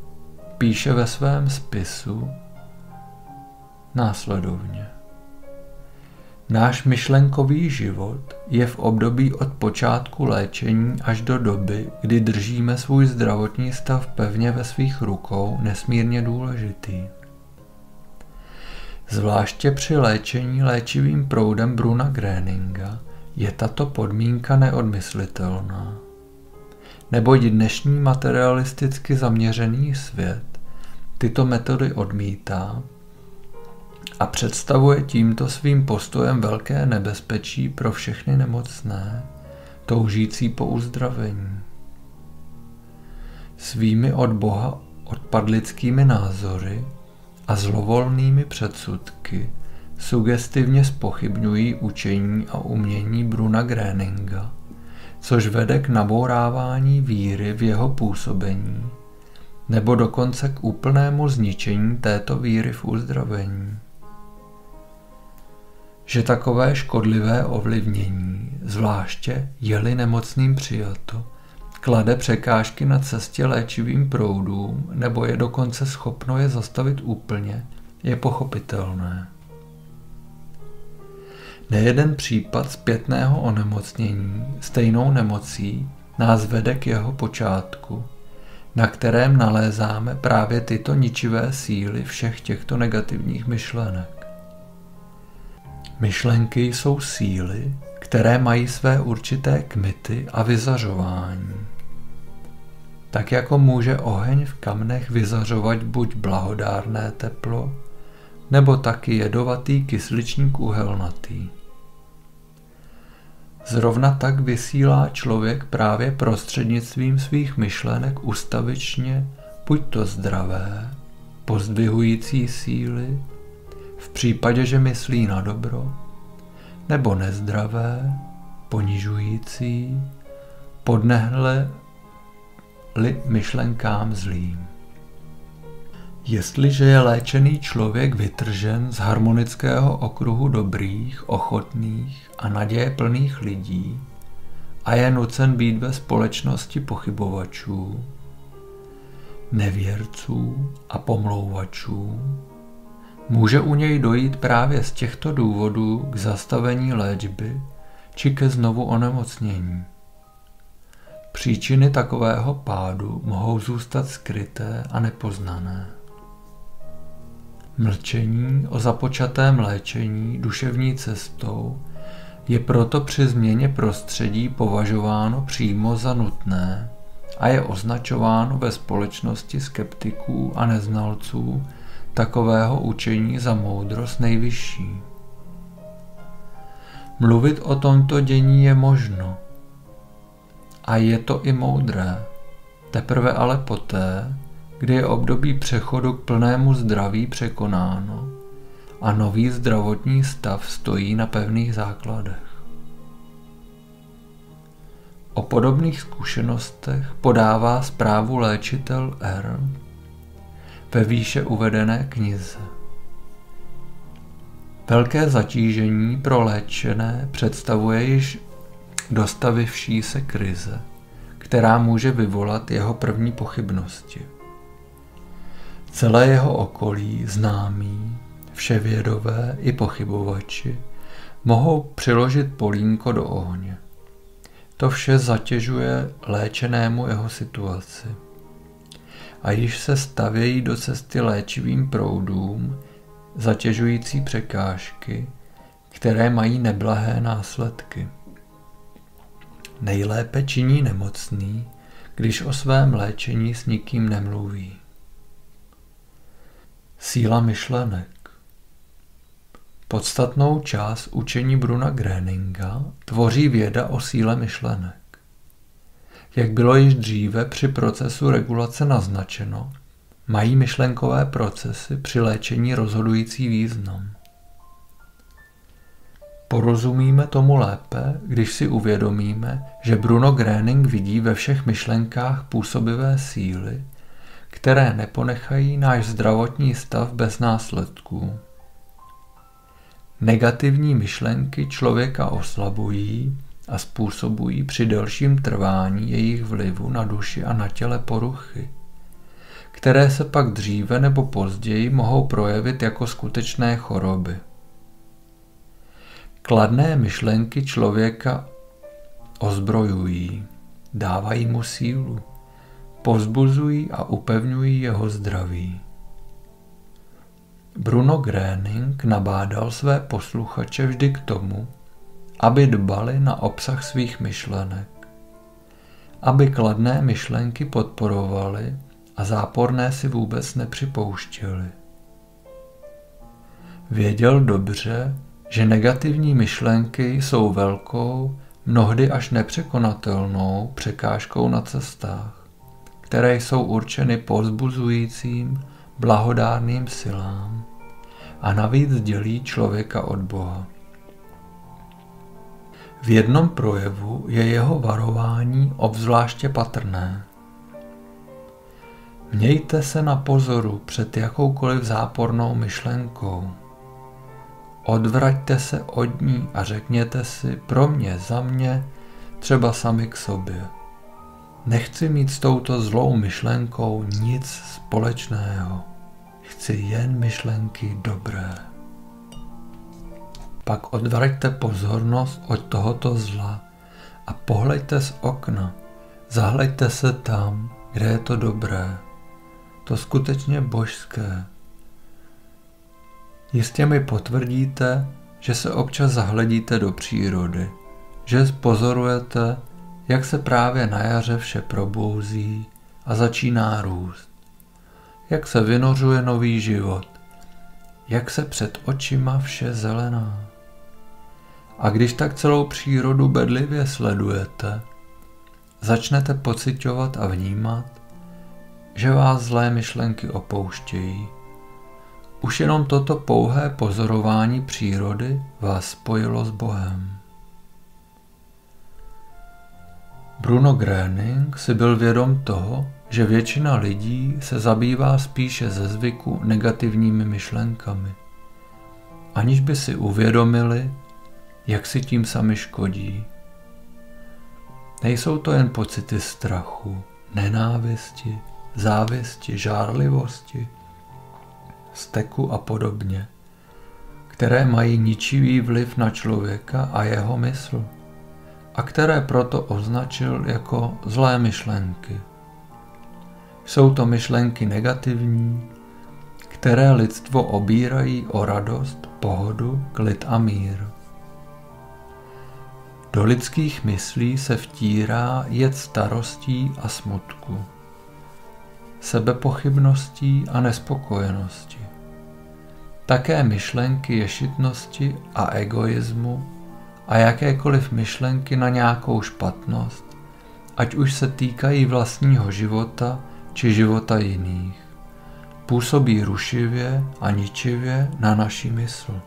píše ve svém spisu následovně. Náš myšlenkový život je v období od počátku léčení až do doby, kdy držíme svůj zdravotní stav pevně ve svých rukou, nesmírně důležitý. Zvláště při léčení léčivým proudem Bruna Gréninga je tato podmínka neodmyslitelná. Neboť dnešní materialisticky zaměřený svět tyto metody odmítá a představuje tímto svým postojem velké nebezpečí pro všechny nemocné, toužící po uzdravení. svými od Boha odpadlickými názory a zlovolnými předsudky sugestivně spochybňují učení a umění Bruna Gréninga, což vede k nabourávání víry v jeho působení, nebo dokonce k úplnému zničení této víry v uzdravení. Že takové škodlivé ovlivnění, zvláště je-li nemocným přijato, klade překážky na cestě léčivým proudům nebo je dokonce schopno je zastavit úplně, je pochopitelné. Nejeden případ zpětného onemocnění stejnou nemocí nás vede k jeho počátku, na kterém nalézáme právě tyto ničivé síly všech těchto negativních myšlenek. Myšlenky jsou síly, které mají své určité kmity a vyzařování. Tak jako může oheň v kamnech vyzařovat buď blahodárné teplo, nebo taky jedovatý kysličník uhelnatý. Zrovna tak vysílá člověk právě prostřednictvím svých myšlenek ustavičně buď to zdravé, pozdvihující síly, v případě, že myslí na dobro, nebo nezdravé, ponižující, podnehle li myšlenkám zlým. Jestliže je léčený člověk vytržen z harmonického okruhu dobrých, ochotných a naděje plných lidí a je nucen být ve společnosti pochybovačů, nevěrců a pomlouvačů, může u něj dojít právě z těchto důvodů k zastavení léčby či ke znovu onemocnění. Příčiny takového pádu mohou zůstat skryté a nepoznané. Mlčení o započatém léčení duševní cestou je proto při změně prostředí považováno přímo za nutné a je označováno ve společnosti skeptiků a neznalců takového učení za moudrost nejvyšší. Mluvit o tomto dění je možno a je to i moudré, teprve ale poté, kdy je období přechodu k plnému zdraví překonáno a nový zdravotní stav stojí na pevných základech. O podobných zkušenostech podává zprávu léčitel R. ve výše uvedené knize. Velké zatížení pro léčené představuje již dostavivší se krize, která může vyvolat jeho první pochybnosti. Celé jeho okolí, známí, vševědové i pochybovači, mohou přiložit polínko do ohně. To vše zatěžuje léčenému jeho situaci. A již se stavějí do cesty léčivým proudům zatěžující překážky, které mají neblahé následky. Nejlépe činí nemocný, když o svém léčení s nikým nemluví. Síla myšlenek Podstatnou část učení Bruna Gréninga tvoří věda o síle myšlenek. Jak bylo již dříve při procesu regulace naznačeno, mají myšlenkové procesy při léčení rozhodující význam. Porozumíme tomu lépe, když si uvědomíme, že Bruno Gréning vidí ve všech myšlenkách působivé síly, které neponechají náš zdravotní stav bez následků. Negativní myšlenky člověka oslabují a způsobují při delším trvání jejich vlivu na duši a na těle poruchy, které se pak dříve nebo později mohou projevit jako skutečné choroby. Kladné myšlenky člověka ozbrojují, dávají mu sílu povzbuzují a upevňují jeho zdraví. Bruno Gröning nabádal své posluchače vždy k tomu, aby dbali na obsah svých myšlenek, aby kladné myšlenky podporovali a záporné si vůbec nepřipouštěli. Věděl dobře, že negativní myšlenky jsou velkou, mnohdy až nepřekonatelnou překážkou na cestách které jsou určeny pozbuzujícím, blahodárným silám a navíc dělí člověka od Boha. V jednom projevu je jeho varování obzvláště patrné. Mějte se na pozoru před jakoukoliv zápornou myšlenkou. Odvraťte se od ní a řekněte si pro mě, za mě, třeba sami k sobě. Nechci mít s touto zlou myšlenkou nic společného. Chci jen myšlenky dobré. Pak odvraťte pozornost od tohoto zla a pohleďte z okna. Zahleďte se tam, kde je to dobré. To skutečně božské. Jistě mi potvrdíte, že se občas zahledíte do přírody, že pozorujete, jak se právě na jaře vše probouzí a začíná růst, jak se vynořuje nový život, jak se před očima vše zelená. A když tak celou přírodu bedlivě sledujete, začnete pocitovat a vnímat, že vás zlé myšlenky opouštějí. Už jenom toto pouhé pozorování přírody vás spojilo s Bohem. Bruno Gröning si byl vědom toho, že většina lidí se zabývá spíše ze zvyku negativními myšlenkami, aniž by si uvědomili, jak si tím sami škodí. Nejsou to jen pocity strachu, nenávisti, závisti, žárlivosti, steku a podobně, které mají ničivý vliv na člověka a jeho mysl a které proto označil jako zlé myšlenky. Jsou to myšlenky negativní, které lidstvo obírají o radost, pohodu, klid a mír. Do lidských myslí se vtírá jed starostí a smutku, sebepochybností a nespokojenosti. Také myšlenky ješitnosti a egoismu a jakékoliv myšlenky na nějakou špatnost, ať už se týkají vlastního života či života jiných, působí rušivě a ničivě na naši mysl.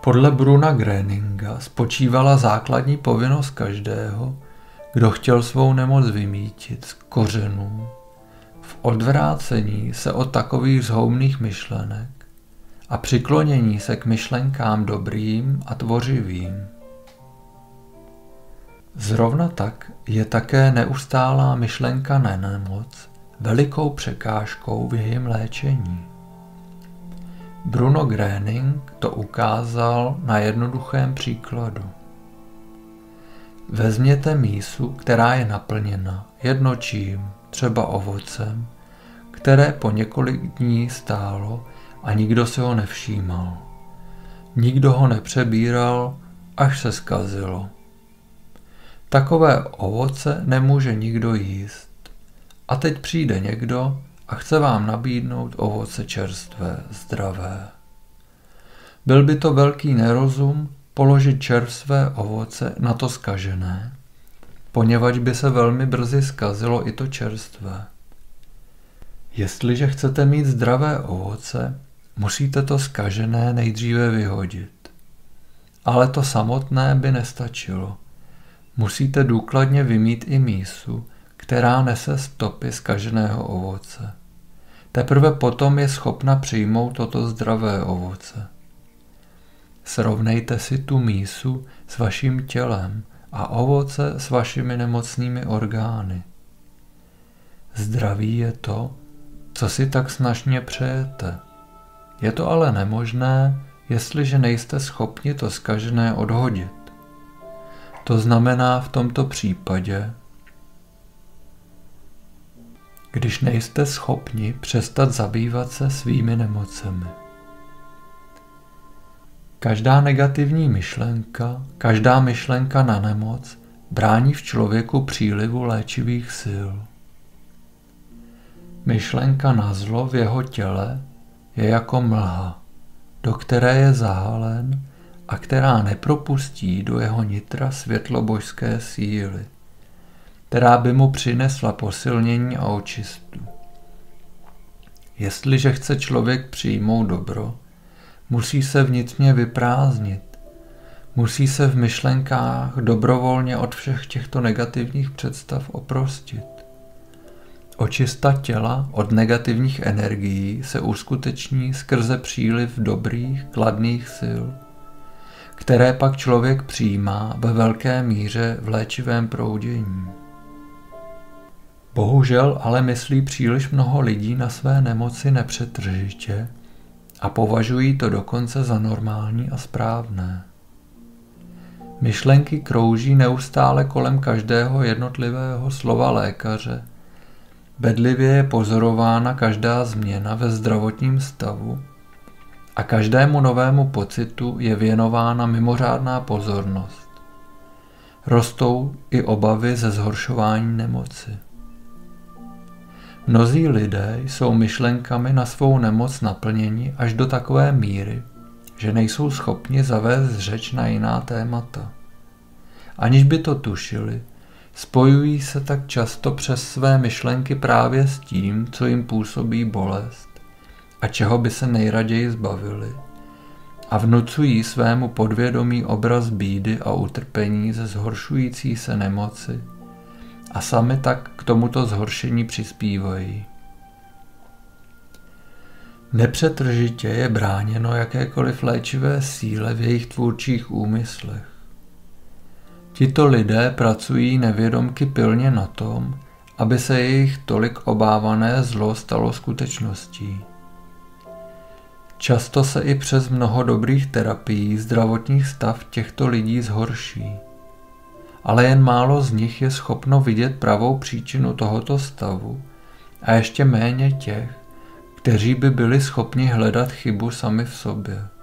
Podle Bruna Gréninga spočívala základní povinnost každého, kdo chtěl svou nemoc vymítit z kořenů, v odvrácení se od takových zhoumných myšlenek a přiklonění se k myšlenkám dobrým a tvořivým. Zrovna tak je také neustálá myšlenka na nemoc velikou překážkou v jejím léčení. Bruno Gröning to ukázal na jednoduchém příkladu. Vezměte mísu, která je naplněna jednočím, třeba ovocem, které po několik dní stálo a nikdo si ho nevšímal. Nikdo ho nepřebíral, až se skazilo. Takové ovoce nemůže nikdo jíst. A teď přijde někdo a chce vám nabídnout ovoce čerstvé, zdravé. Byl by to velký nerozum položit čerstvé ovoce na to skažené, poněvadž by se velmi brzy skazilo i to čerstvé. Jestliže chcete mít zdravé ovoce, musíte to skažené nejdříve vyhodit. Ale to samotné by nestačilo. Musíte důkladně vymít i mísu, která nese stopy skaženého ovoce. Teprve potom je schopna přijmout toto zdravé ovoce. Srovnejte si tu mísu s vaším tělem a ovoce s vašimi nemocnými orgány. Zdraví je to, co si tak snažně přejete. Je to ale nemožné, jestliže nejste schopni to skažené odhodit. To znamená v tomto případě, když nejste schopni přestat zabývat se svými nemocemi. Každá negativní myšlenka, každá myšlenka na nemoc brání v člověku přílivu léčivých sil. Myšlenka na zlo v jeho těle je jako mlha, do které je zahalen a která nepropustí do jeho nitra světlo božské síly. která by mu přinesla posilnění a očistu. Jestliže chce člověk přijmout dobro, musí se vnitřně vyprázdnit, musí se v myšlenkách dobrovolně od všech těchto negativních představ oprostit. Očista těla od negativních energií se uskuteční skrze příliv dobrých, kladných sil, které pak člověk přijímá ve velké míře v léčivém proudění. Bohužel ale myslí příliš mnoho lidí na své nemoci nepřetržitě a považují to dokonce za normální a správné. Myšlenky krouží neustále kolem každého jednotlivého slova lékaře. Bedlivě je pozorována každá změna ve zdravotním stavu a každému novému pocitu je věnována mimořádná pozornost. Rostou i obavy ze zhoršování nemoci. Mnozí lidé jsou myšlenkami na svou nemoc naplněni až do takové míry, že nejsou schopni zavést řeč na jiná témata. Aniž by to tušili, spojují se tak často přes své myšlenky právě s tím, co jim působí bolest a čeho by se nejraději zbavili a vnucují svému podvědomí obraz bídy a utrpení ze zhoršující se nemoci a sami tak k tomuto zhoršení přispívají. Nepřetržitě je bráněno jakékoliv léčivé síle v jejich tvůrčích úmyslech. Tito lidé pracují nevědomky pilně na tom, aby se jejich tolik obávané zlo stalo skutečností. Často se i přes mnoho dobrých terapií zdravotních stav těchto lidí zhorší. Ale jen málo z nich je schopno vidět pravou příčinu tohoto stavu a ještě méně těch, kteří by byli schopni hledat chybu sami v sobě.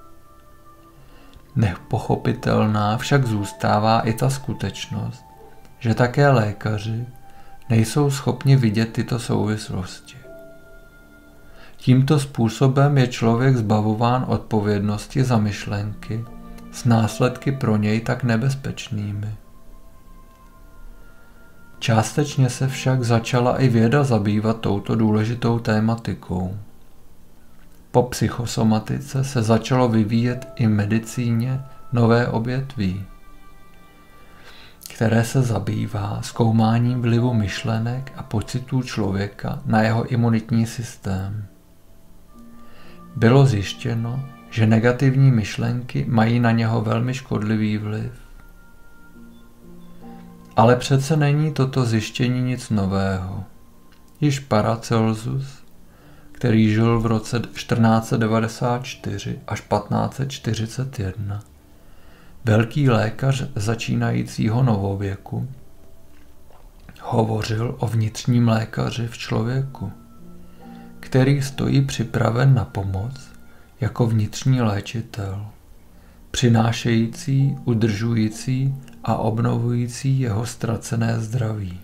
Nepochopitelná však zůstává i ta skutečnost, že také lékaři nejsou schopni vidět tyto souvislosti. Tímto způsobem je člověk zbavován odpovědnosti za myšlenky s následky pro něj tak nebezpečnými. Částečně se však začala i věda zabývat touto důležitou tématikou. Po psychosomatice se začalo vyvíjet i medicíně nové obětví, které se zabývá zkoumáním vlivu myšlenek a pocitů člověka na jeho imunitní systém. Bylo zjištěno, že negativní myšlenky mají na něho velmi škodlivý vliv. Ale přece není toto zjištění nic nového. Již Paracelsus, který žil v roce 1494 až 1541, velký lékař začínajícího novověku, hovořil o vnitřním lékaři v člověku – který stojí připraven na pomoc jako vnitřní léčitel, přinášející, udržující a obnovující jeho ztracené zdraví.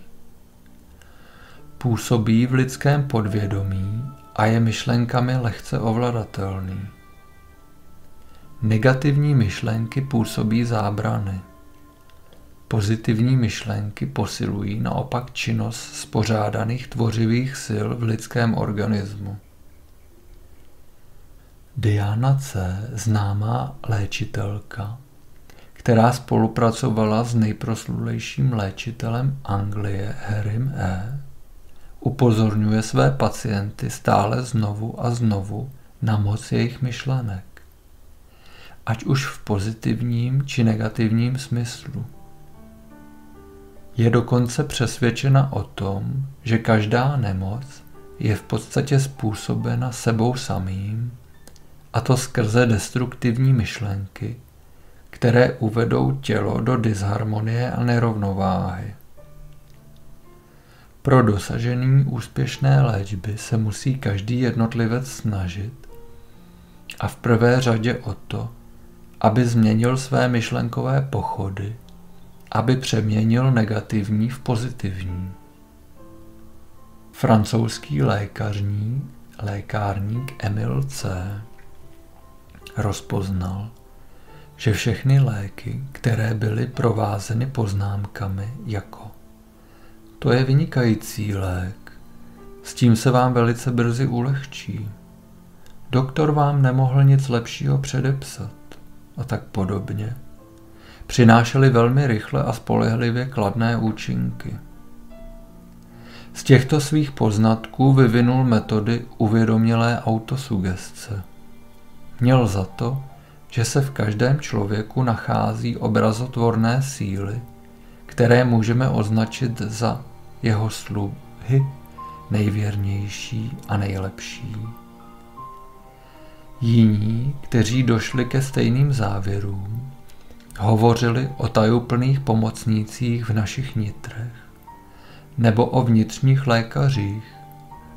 Působí v lidském podvědomí a je myšlenkami lehce ovladatelný. Negativní myšlenky působí zábrany. Pozitivní myšlenky posilují naopak činnost spořádaných tvořivých sil v lidském organismu. Diana C., známá léčitelka, která spolupracovala s nejproslulejším léčitelem Anglie Harrym E., upozorňuje své pacienty stále znovu a znovu na moc jejich myšlenek, ať už v pozitivním či negativním smyslu. Je dokonce přesvědčena o tom, že každá nemoc je v podstatě způsobena sebou samým, a to skrze destruktivní myšlenky, které uvedou tělo do disharmonie a nerovnováhy. Pro dosažení úspěšné léčby se musí každý jednotlivec snažit a v prvé řadě o to, aby změnil své myšlenkové pochody aby přeměnil negativní v pozitivní. Francouzský lékařní, lékárník Emil C. rozpoznal, že všechny léky, které byly provázeny poznámkami jako To je vynikající lék. S tím se vám velice brzy ulehčí. Doktor vám nemohl nic lepšího předepsat a tak podobně. Přinášely velmi rychle a spolehlivě kladné účinky. Z těchto svých poznatků vyvinul metody uvědomělé autosugestce. Měl za to, že se v každém člověku nachází obrazotvorné síly, které můžeme označit za jeho sluhy nejvěrnější a nejlepší. Jiní, kteří došli ke stejným závěrům, hovořili o tajuplných pomocnících v našich nitrech nebo o vnitřních lékařích,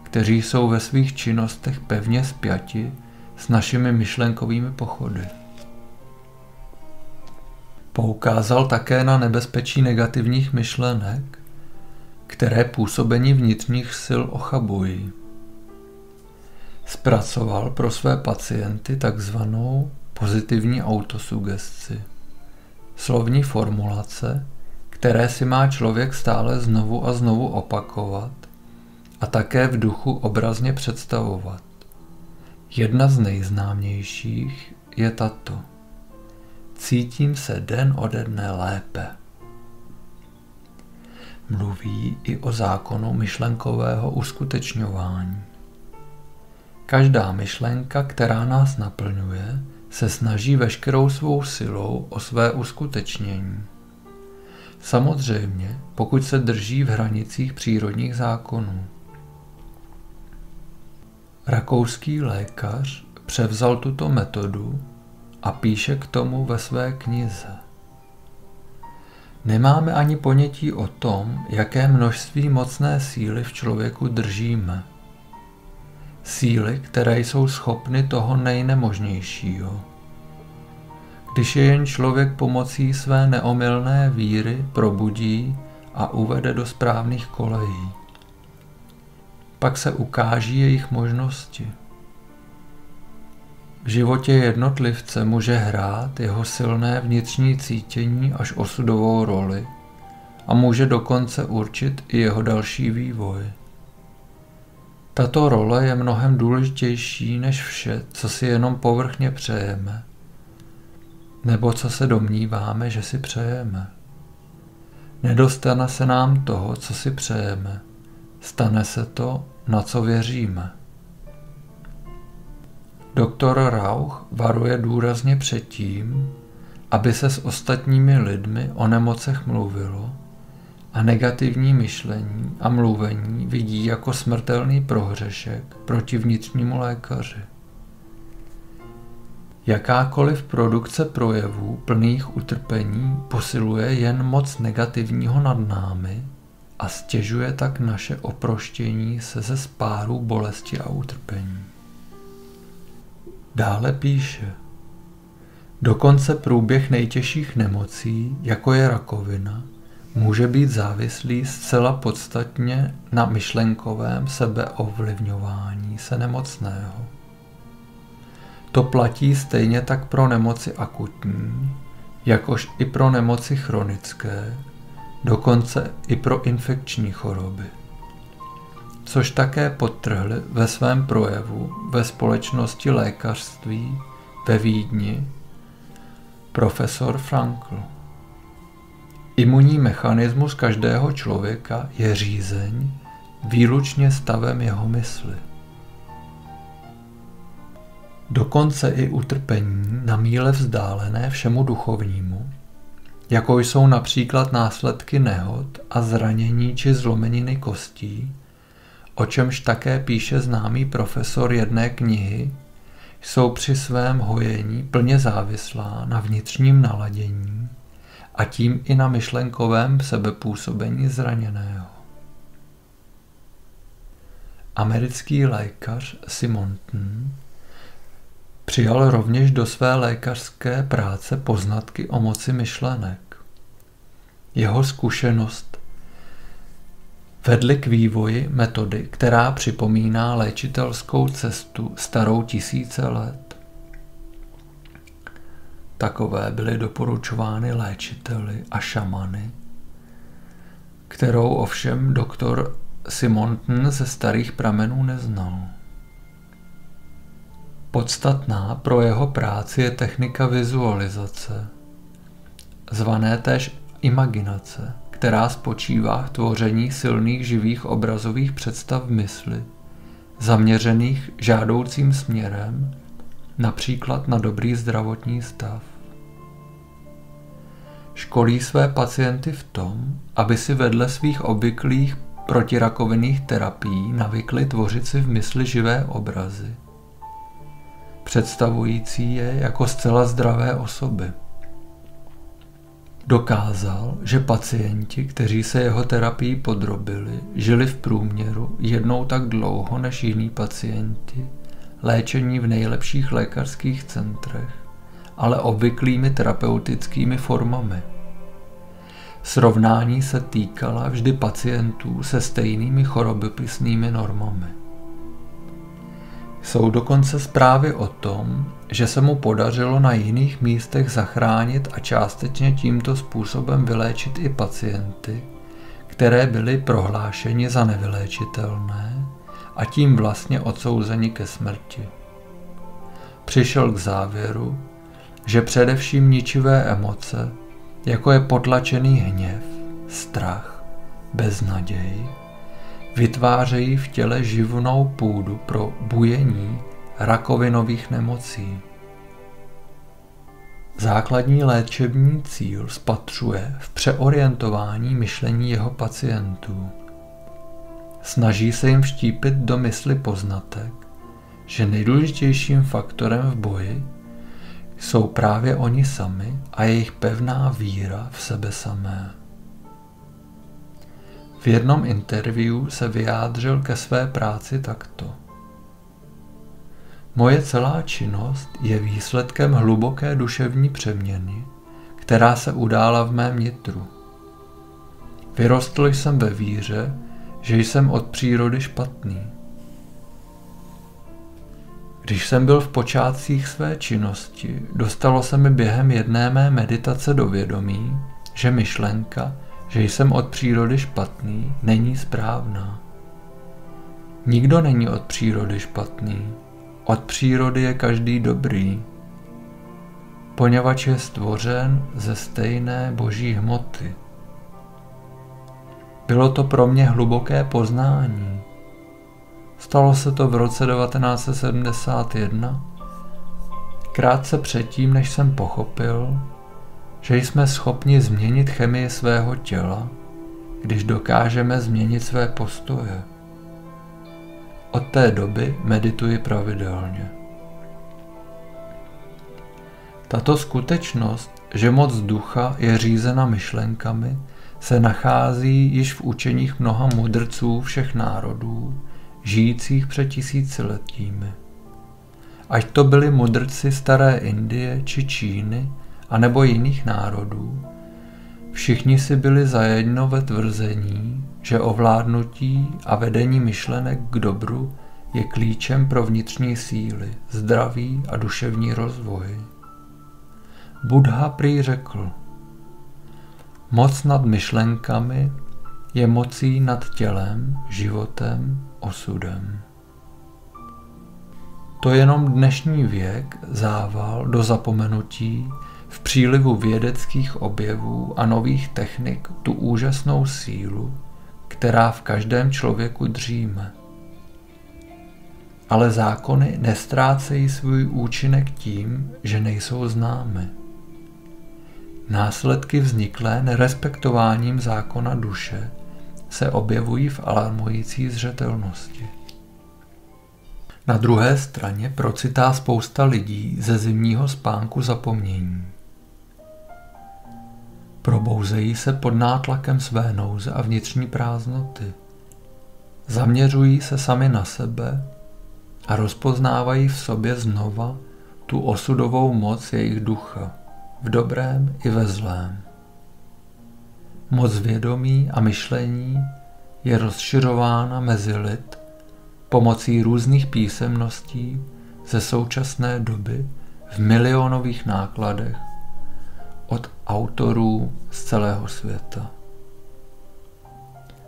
kteří jsou ve svých činnostech pevně spjati s našimi myšlenkovými pochody. Poukázal také na nebezpečí negativních myšlenek, které působení vnitřních sil ochabují. Zpracoval pro své pacienty takzvanou pozitivní autosugestci. Slovní formulace, které si má člověk stále znovu a znovu opakovat a také v duchu obrazně představovat. Jedna z nejznámějších je tato. Cítím se den ode dne lépe. Mluví i o zákonu myšlenkového uskutečňování. Každá myšlenka, která nás naplňuje, se snaží veškerou svou silou o své uskutečnění. Samozřejmě, pokud se drží v hranicích přírodních zákonů. Rakouský lékař převzal tuto metodu a píše k tomu ve své knize. Nemáme ani ponětí o tom, jaké množství mocné síly v člověku držíme. Síly, které jsou schopny toho nejnemožnějšího. Když je jen člověk pomocí své neomylné víry probudí a uvede do správných kolejí pak se ukáží jejich možnosti. V životě jednotlivce může hrát jeho silné vnitřní cítění až osudovou roli a může dokonce určit i jeho další vývoj. Tato role je mnohem důležitější než vše, co si jenom povrchně přejeme, nebo co se domníváme, že si přejeme. Nedostane se nám toho, co si přejeme. Stane se to, na co věříme. Doktor Rauch varuje důrazně před tím, aby se s ostatními lidmi o nemocech mluvilo a negativní myšlení a mluvení vidí jako smrtelný prohřešek proti vnitřnímu lékaři. Jakákoliv produkce projevů plných utrpení posiluje jen moc negativního nad námi a stěžuje tak naše oproštění se ze spáru bolesti a utrpení. Dále píše, dokonce průběh nejtěžších nemocí, jako je rakovina, může být závislý zcela podstatně na myšlenkovém sebeovlivňování se nemocného. To platí stejně tak pro nemoci akutní, jakož i pro nemoci chronické, dokonce i pro infekční choroby. Což také podtrhli ve svém projevu ve společnosti lékařství ve Vídni profesor Frankl. Imunní mechanismus každého člověka je řízeň výlučně stavem jeho mysli. Dokonce i utrpení na míle vzdálené všemu duchovnímu jako jsou například následky nehod a zranění či zlomeniny kostí, o čemž také píše známý profesor jedné knihy, jsou při svém hojení plně závislá na vnitřním naladění a tím i na myšlenkovém sebepůsobení zraněného. Americký lékař Simonton Přijal rovněž do své lékařské práce poznatky o moci myšlenek. Jeho zkušenost vedly k vývoji metody, která připomíná léčitelskou cestu starou tisíce let. Takové byly doporučovány léčiteli a šamany, kterou ovšem doktor Simonton ze starých pramenů neznal. Podstatná pro jeho práci je technika vizualizace, zvané též imaginace, která spočívá v tvoření silných živých obrazových představ mysli, zaměřených žádoucím směrem, například na dobrý zdravotní stav. Školí své pacienty v tom, aby si vedle svých obvyklých protirakovinných terapií navykli tvořit si v mysli živé obrazy, představující je jako zcela zdravé osoby. Dokázal, že pacienti, kteří se jeho terapii podrobili, žili v průměru jednou tak dlouho než jiní pacienti, léčení v nejlepších lékařských centrech, ale obvyklými terapeutickými formami. Srovnání se týkala vždy pacientů se stejnými chorobopisnými normami. Jsou dokonce zprávy o tom, že se mu podařilo na jiných místech zachránit a částečně tímto způsobem vyléčit i pacienty, které byly prohlášeni za nevyléčitelné a tím vlastně odsouzeni ke smrti. Přišel k závěru, že především ničivé emoce, jako je potlačený hněv, strach, beznaděj, vytvářejí v těle živnou půdu pro bujení rakovinových nemocí. Základní léčební cíl spatřuje v přeorientování myšlení jeho pacientů. Snaží se jim vštípit do mysli poznatek, že nejdůležitějším faktorem v boji jsou právě oni sami a jejich pevná víra v sebe samé. V jednom interview se vyjádřil ke své práci takto. Moje celá činnost je výsledkem hluboké duševní přeměny, která se udála v mém nitru. Vyrostl jsem ve víře, že jsem od přírody špatný. Když jsem byl v počátcích své činnosti, dostalo se mi během jedné mé meditace do vědomí, že myšlenka, že jsem od přírody špatný, není správná. Nikdo není od přírody špatný. Od přírody je každý dobrý, poněvadž je stvořen ze stejné boží hmoty. Bylo to pro mě hluboké poznání. Stalo se to v roce 1971, krátce předtím, než jsem pochopil, že jsme schopni změnit chemii svého těla, když dokážeme změnit své postoje. Od té doby medituji pravidelně. Tato skutečnost, že moc ducha je řízena myšlenkami, se nachází již v učeních mnoha mudrců všech národů, žijících před tisíciletími. Ať to byli mudrci staré Indie či Číny, anebo jiných národů, všichni si byli zajedno ve tvrzení, že ovládnutí a vedení myšlenek k dobru je klíčem pro vnitřní síly, zdraví a duševní rozvoj. Buddha prý řekl, moc nad myšlenkami je mocí nad tělem, životem, osudem. To jenom dnešní věk zával do zapomenutí v přílivu vědeckých objevů a nových technik tu úžasnou sílu, která v každém člověku dříme. Ale zákony nestrácejí svůj účinek tím, že nejsou známy. Následky vzniklé nerespektováním zákona duše se objevují v alarmující zřetelnosti. Na druhé straně procitá spousta lidí ze zimního spánku zapomnění. Probouzejí se pod nátlakem své nouze a vnitřní prázdnoty. Zaměřují se sami na sebe a rozpoznávají v sobě znova tu osudovou moc jejich ducha, v dobrém i ve zlém. Moc vědomí a myšlení je rozšiřována mezi lid pomocí různých písemností ze současné doby v milionových nákladech autorů z celého světa.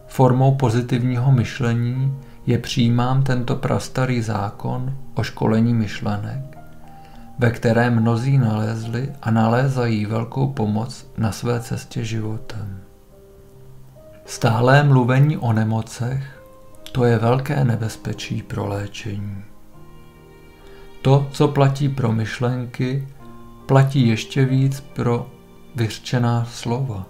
formou pozitivního myšlení je přijímám tento prastarý zákon o školení myšlenek, ve které mnozí nalezli a nalézají velkou pomoc na své cestě životem. Stálé mluvení o nemocech to je velké nebezpečí pro léčení. To, co platí pro myšlenky, platí ještě víc pro vyřčená slova.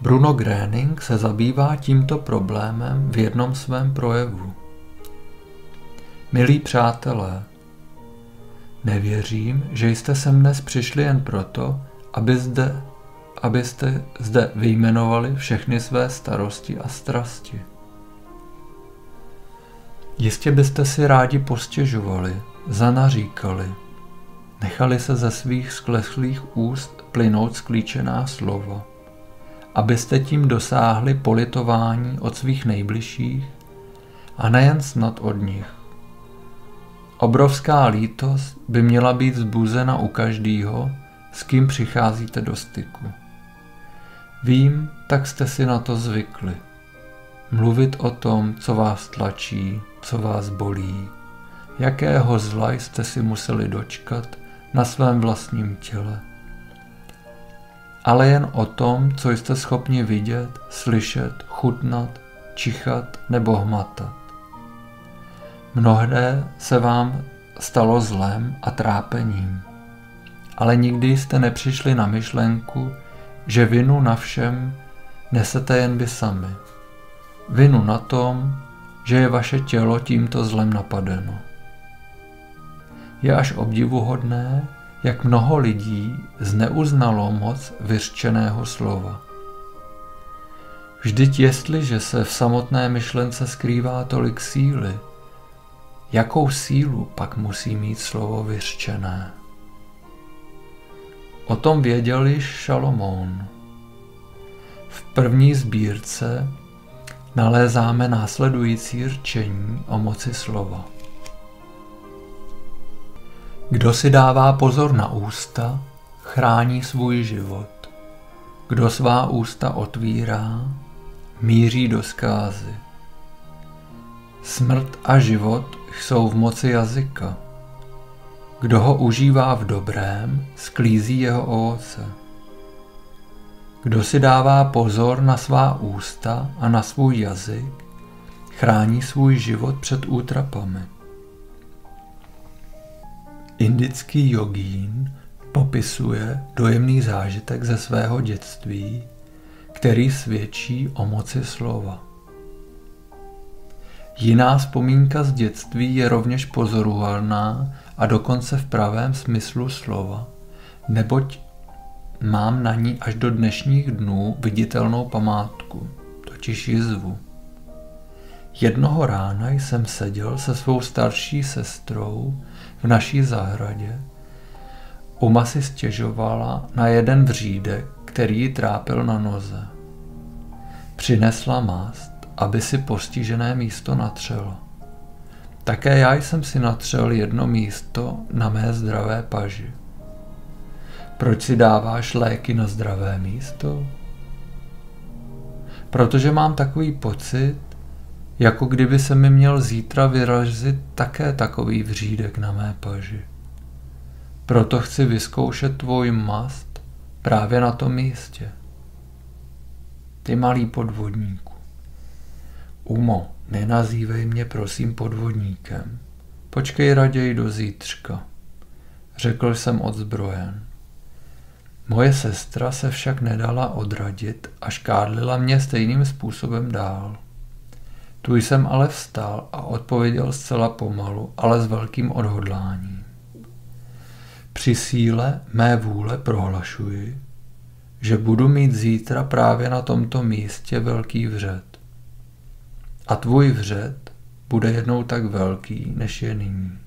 Bruno Gröning se zabývá tímto problémem v jednom svém projevu. Milí přátelé, nevěřím, že jste sem dnes přišli jen proto, aby zde, abyste zde vyjmenovali všechny své starosti a strasti. Jistě byste si rádi postěžovali, zanaříkali, nechali se ze svých skleslých úst plynout sklíčená slova, abyste tím dosáhli politování od svých nejbližších a nejen snad od nich. Obrovská lítost by měla být zbuzena u každýho, s kým přicházíte do styku. Vím, tak jste si na to zvykli. Mluvit o tom, co vás tlačí, co vás bolí, jakého zla jste si museli dočkat na svém vlastním těle. Ale jen o tom, co jste schopni vidět, slyšet, chutnat, čichat nebo hmatat. Mnohé se vám stalo zlem a trápením, ale nikdy jste nepřišli na myšlenku, že vinu na všem nesete jen vy sami. Vinu na tom, že je vaše tělo tímto zlem napadeno. Je až obdivuhodné, jak mnoho lidí zneuznalo moc vyřčeného slova. Vždyť jestliže se v samotné myšlence skrývá tolik síly, jakou sílu pak musí mít slovo vyřčené? O tom věděl již Šalomón. V první sbírce nalézáme následující rčení o moci slova. Kdo si dává pozor na ústa, chrání svůj život. Kdo svá ústa otvírá, míří do zkázy. Smrt a život jsou v moci jazyka. Kdo ho užívá v dobrém, sklízí jeho ovoce. Kdo si dává pozor na svá ústa a na svůj jazyk, chrání svůj život před útrapami. Indický jogín popisuje dojemný zážitek ze svého dětství, který svědčí o moci slova. Jiná vzpomínka z dětství je rovněž pozoruhodná a dokonce v pravém smyslu slova, neboť mám na ní až do dnešních dnů viditelnou památku, totiž jizvu. Jednoho rána jsem seděl se svou starší sestrou v naší zahradě. Uma si stěžovala na jeden vřídek, který ji trápil na noze. Přinesla mast, aby si postižené místo natřela. Také já jsem si natřel jedno místo na mé zdravé paži. Proč si dáváš léky na zdravé místo? Protože mám takový pocit, jako kdyby se mi měl zítra vyrazit také takový vřídek na mé paži. Proto chci vyzkoušet tvůj mast právě na tom místě. Ty malý podvodníku. Umo, nenazývej mě prosím podvodníkem. Počkej raději do zítřka. Řekl jsem odzbrojen. Moje sestra se však nedala odradit a škádlila mě stejným způsobem dál. Tu jsem ale vstal a odpověděl zcela pomalu, ale s velkým odhodláním. Při síle mé vůle prohlašuji, že budu mít zítra právě na tomto místě velký vřet. A tvůj vřet bude jednou tak velký, než je nyní.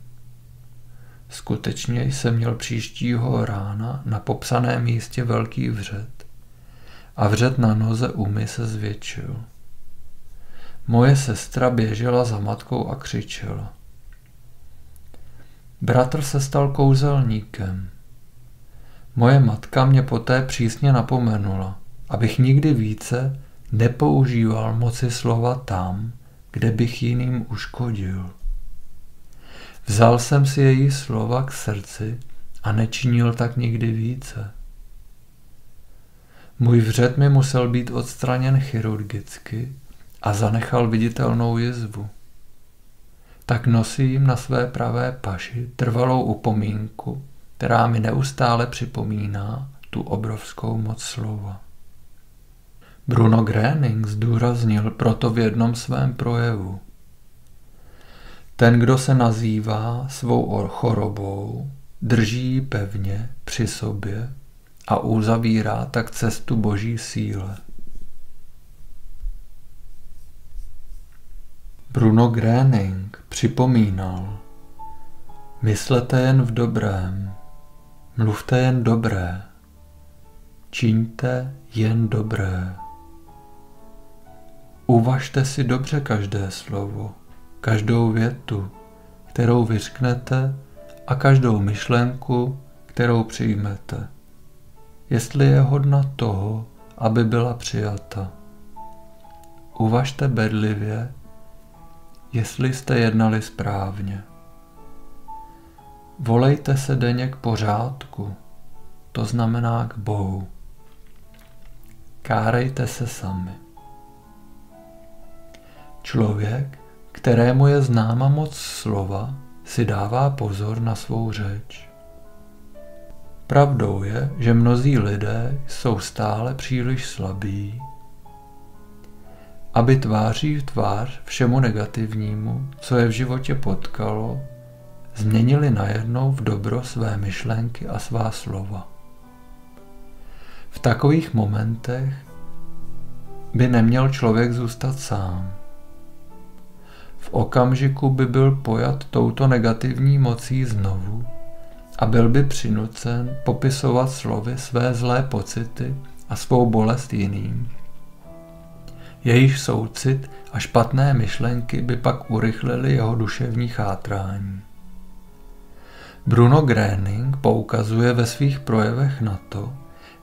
Skutečně jsem měl příštího rána na popsaném místě velký vřet a vřet na noze umy se zvětšil. Moje sestra běžela za matkou a křičela. Bratr se stal kouzelníkem. Moje matka mě poté přísně napomenula, abych nikdy více nepoužíval moci slova tam, kde bych jiným uškodil. Vzal jsem si její slova k srdci a nečinil tak nikdy více. Můj vřet mi musel být odstraněn chirurgicky a zanechal viditelnou jizvu. Tak nosím na své pravé paži trvalou upomínku, která mi neustále připomíná tu obrovskou moc slova. Bruno Gröning zdůraznil proto v jednom svém projevu. Ten, kdo se nazývá svou chorobou, drží ji pevně při sobě a uzavírá tak cestu boží síle. Bruno Gröning připomínal, myslete jen v dobrém, mluvte jen dobré, čiňte jen dobré. Uvažte si dobře každé slovo, každou větu, kterou vyřknete a každou myšlenku, kterou přijmete, jestli je hodna toho, aby byla přijata. Uvažte bedlivě, jestli jste jednali správně. Volejte se denně k pořádku, to znamená k Bohu. Kárejte se sami. Člověk, kterému je známa moc slova, si dává pozor na svou řeč. Pravdou je, že mnozí lidé jsou stále příliš slabí, aby tváří v tvář všemu negativnímu, co je v životě potkalo, změnili najednou v dobro své myšlenky a svá slova. V takových momentech by neměl člověk zůstat sám v okamžiku by byl pojat touto negativní mocí znovu a byl by přinucen popisovat slovy své zlé pocity a svou bolest jiným. Jejich soucit a špatné myšlenky by pak urychlili jeho duševní chátrání. Bruno Gröning poukazuje ve svých projevech na to,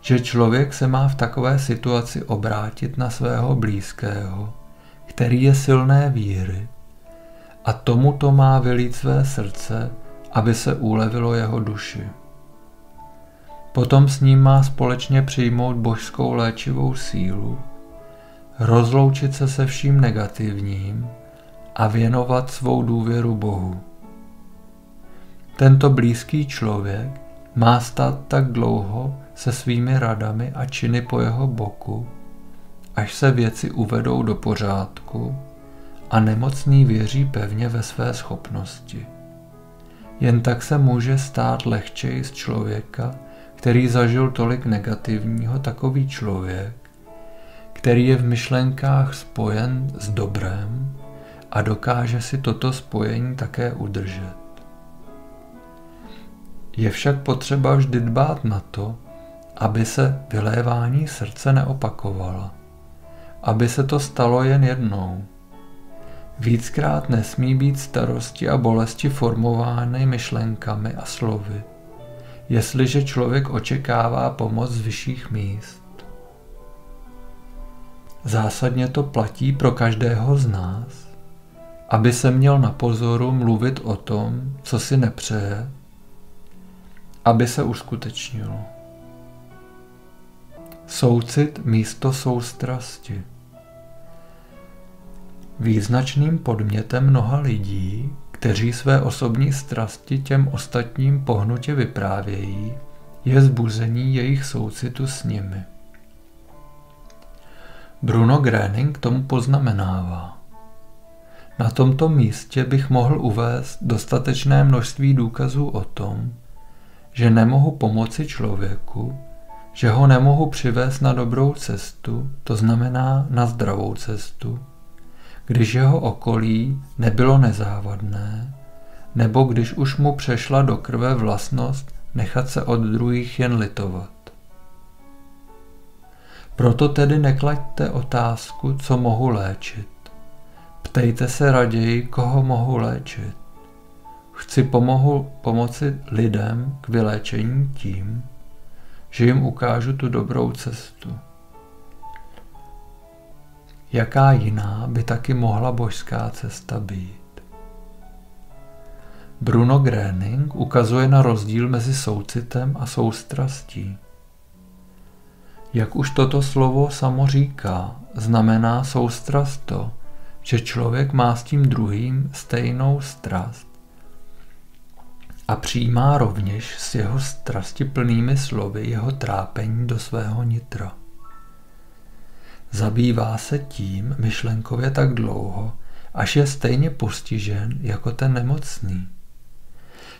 že člověk se má v takové situaci obrátit na svého blízkého, který je silné víry a tomuto má vylít své srdce, aby se ulevilo jeho duši. Potom s ním má společně přijmout božskou léčivou sílu, rozloučit se se vším negativním a věnovat svou důvěru Bohu. Tento blízký člověk má stát tak dlouho se svými radami a činy po jeho boku, až se věci uvedou do pořádku a nemocný věří pevně ve své schopnosti. Jen tak se může stát lehčej z člověka, který zažil tolik negativního, takový člověk, který je v myšlenkách spojen s dobrem a dokáže si toto spojení také udržet. Je však potřeba vždy dbát na to, aby se vylévání srdce neopakovalo, aby se to stalo jen jednou, Víckrát nesmí být starosti a bolesti formovány myšlenkami a slovy, jestliže člověk očekává pomoc z vyšších míst. Zásadně to platí pro každého z nás, aby se měl na pozoru mluvit o tom, co si nepřeje, aby se uskutečnilo. Soucit místo soustrasti. Význačným podmětem mnoha lidí, kteří své osobní strasti těm ostatním pohnutě vyprávějí, je zbuzení jejich soucitu s nimi. Bruno Gröning tomu poznamenává. Na tomto místě bych mohl uvést dostatečné množství důkazů o tom, že nemohu pomoci člověku, že ho nemohu přivést na dobrou cestu, to znamená na zdravou cestu, když jeho okolí nebylo nezávadné, nebo když už mu přešla do krve vlastnost nechat se od druhých jen litovat. Proto tedy neklaďte otázku, co mohu léčit. Ptejte se raději, koho mohu léčit. Chci pomohu, pomoci lidem k vyléčení tím, že jim ukážu tu dobrou cestu. jaká jiná by taky mohla božská cesta být. Bruno Gröning ukazuje na rozdíl mezi soucitem a soustrastí. Jak už toto slovo samo říká, znamená soustrast to, že člověk má s tím druhým stejnou strast a přijímá rovněž s jeho strasti plnými slovy jeho trápení do svého nitra. Zabývá se tím myšlenkově tak dlouho, až je stejně postižen jako ten nemocný.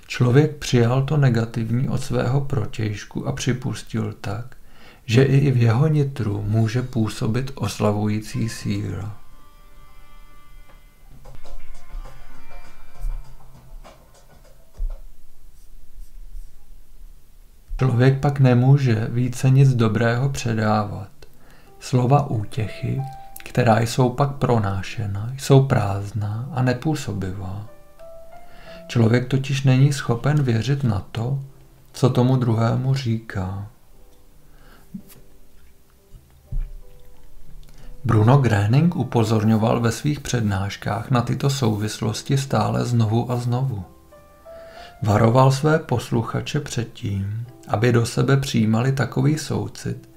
Člověk přijal to negativní od svého protějšku a připustil tak, že i v jeho nitru může působit oslavující síla. Člověk pak nemůže více nic dobrého předávat. Slova útěchy, která jsou pak pronášena, jsou prázdná a nepůsobivá. Člověk totiž není schopen věřit na to, co tomu druhému říká. Bruno Gröning upozorňoval ve svých přednáškách na tyto souvislosti stále znovu a znovu. Varoval své posluchače před tím, aby do sebe přijímali takový soucit,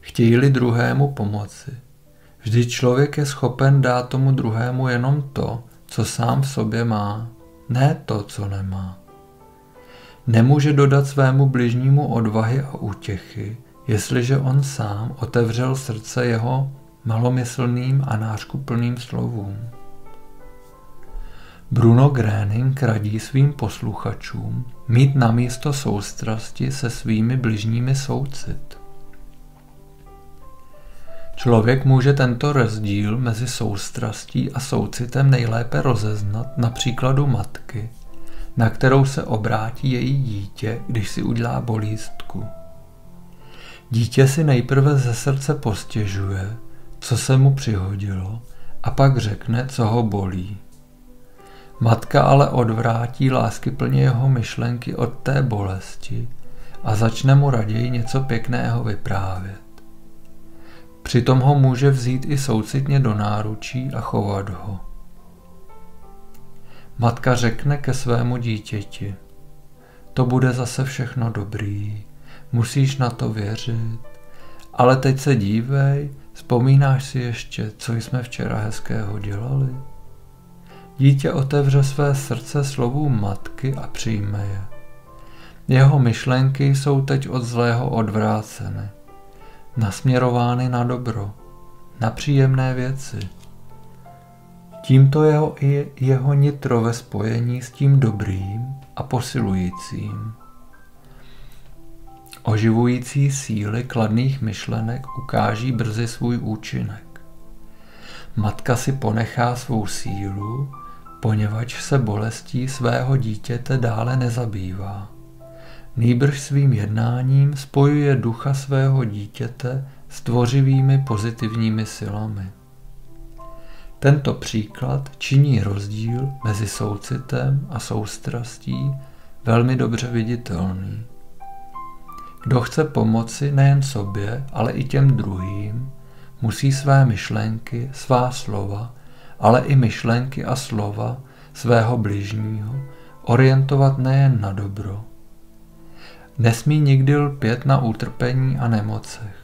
chtějí druhému pomoci. Vždyť člověk je schopen dát tomu druhému jenom to, co sám v sobě má, ne to, co nemá. Nemůže dodat svému bližnímu odvahy a útěchy, jestliže on sám otevřel srdce jeho malomyslným a nářkuplným slovům. Bruno Gröning radí svým posluchačům mít na místo soustrasti se svými bližními soucit. Člověk může tento rozdíl mezi soustrastí a soucitem nejlépe rozeznat na příkladu matky, na kterou se obrátí její dítě, když si udělá bolístku. Dítě si nejprve ze srdce postěžuje, co se mu přihodilo, a pak řekne, co ho bolí. Matka ale odvrátí láskyplně jeho myšlenky od té bolesti a začne mu raději něco pěkného vyprávět. Přitom ho může vzít i soucitně do náručí a chovat ho. Matka řekne ke svému dítěti, to bude zase všechno dobrý, musíš na to věřit, ale teď se dívej, vzpomínáš si ještě, co jsme včera hezkého dělali? Dítě otevře své srdce slovům matky a přijme je. Jeho myšlenky jsou teď od zlého odvráceny, nasměrovány na dobro, na příjemné věci. Tímto jeho i jeho nitro ve spojení s tím dobrým a posilujícím. Oživující síly kladných myšlenek ukáží brzy svůj účinek. Matka si ponechá svou sílu poněvadž se bolestí svého dítěte dále nezabývá. Nýbrž svým jednáním spojuje ducha svého dítěte s tvořivými pozitivními silami. Tento příklad činí rozdíl mezi soucitem a soustrastí velmi dobře viditelný. Kdo chce pomoci nejen sobě, ale i těm druhým, musí své myšlenky, svá slova ale i myšlenky a slova svého bližního orientovat nejen na dobro. Nesmí nikdy lpět na utrpení a nemocech.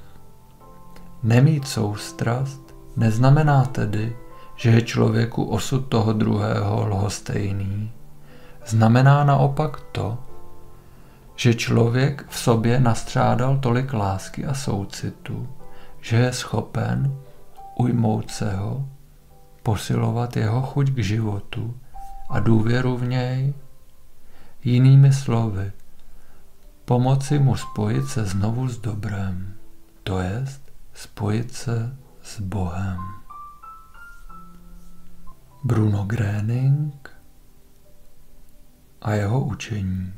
Nemít soustrast neznamená tedy, že je člověku osud toho druhého lhostejný. Znamená naopak to, že člověk v sobě nastřádal tolik lásky a soucitu, že je schopen ujmout se ho posilovat jeho chuť k životu a důvěru v něj, jinými slovy, pomoci mu spojit se znovu s dobrem, to jest spojit se s Bohem. Bruno Gröning a jeho učení.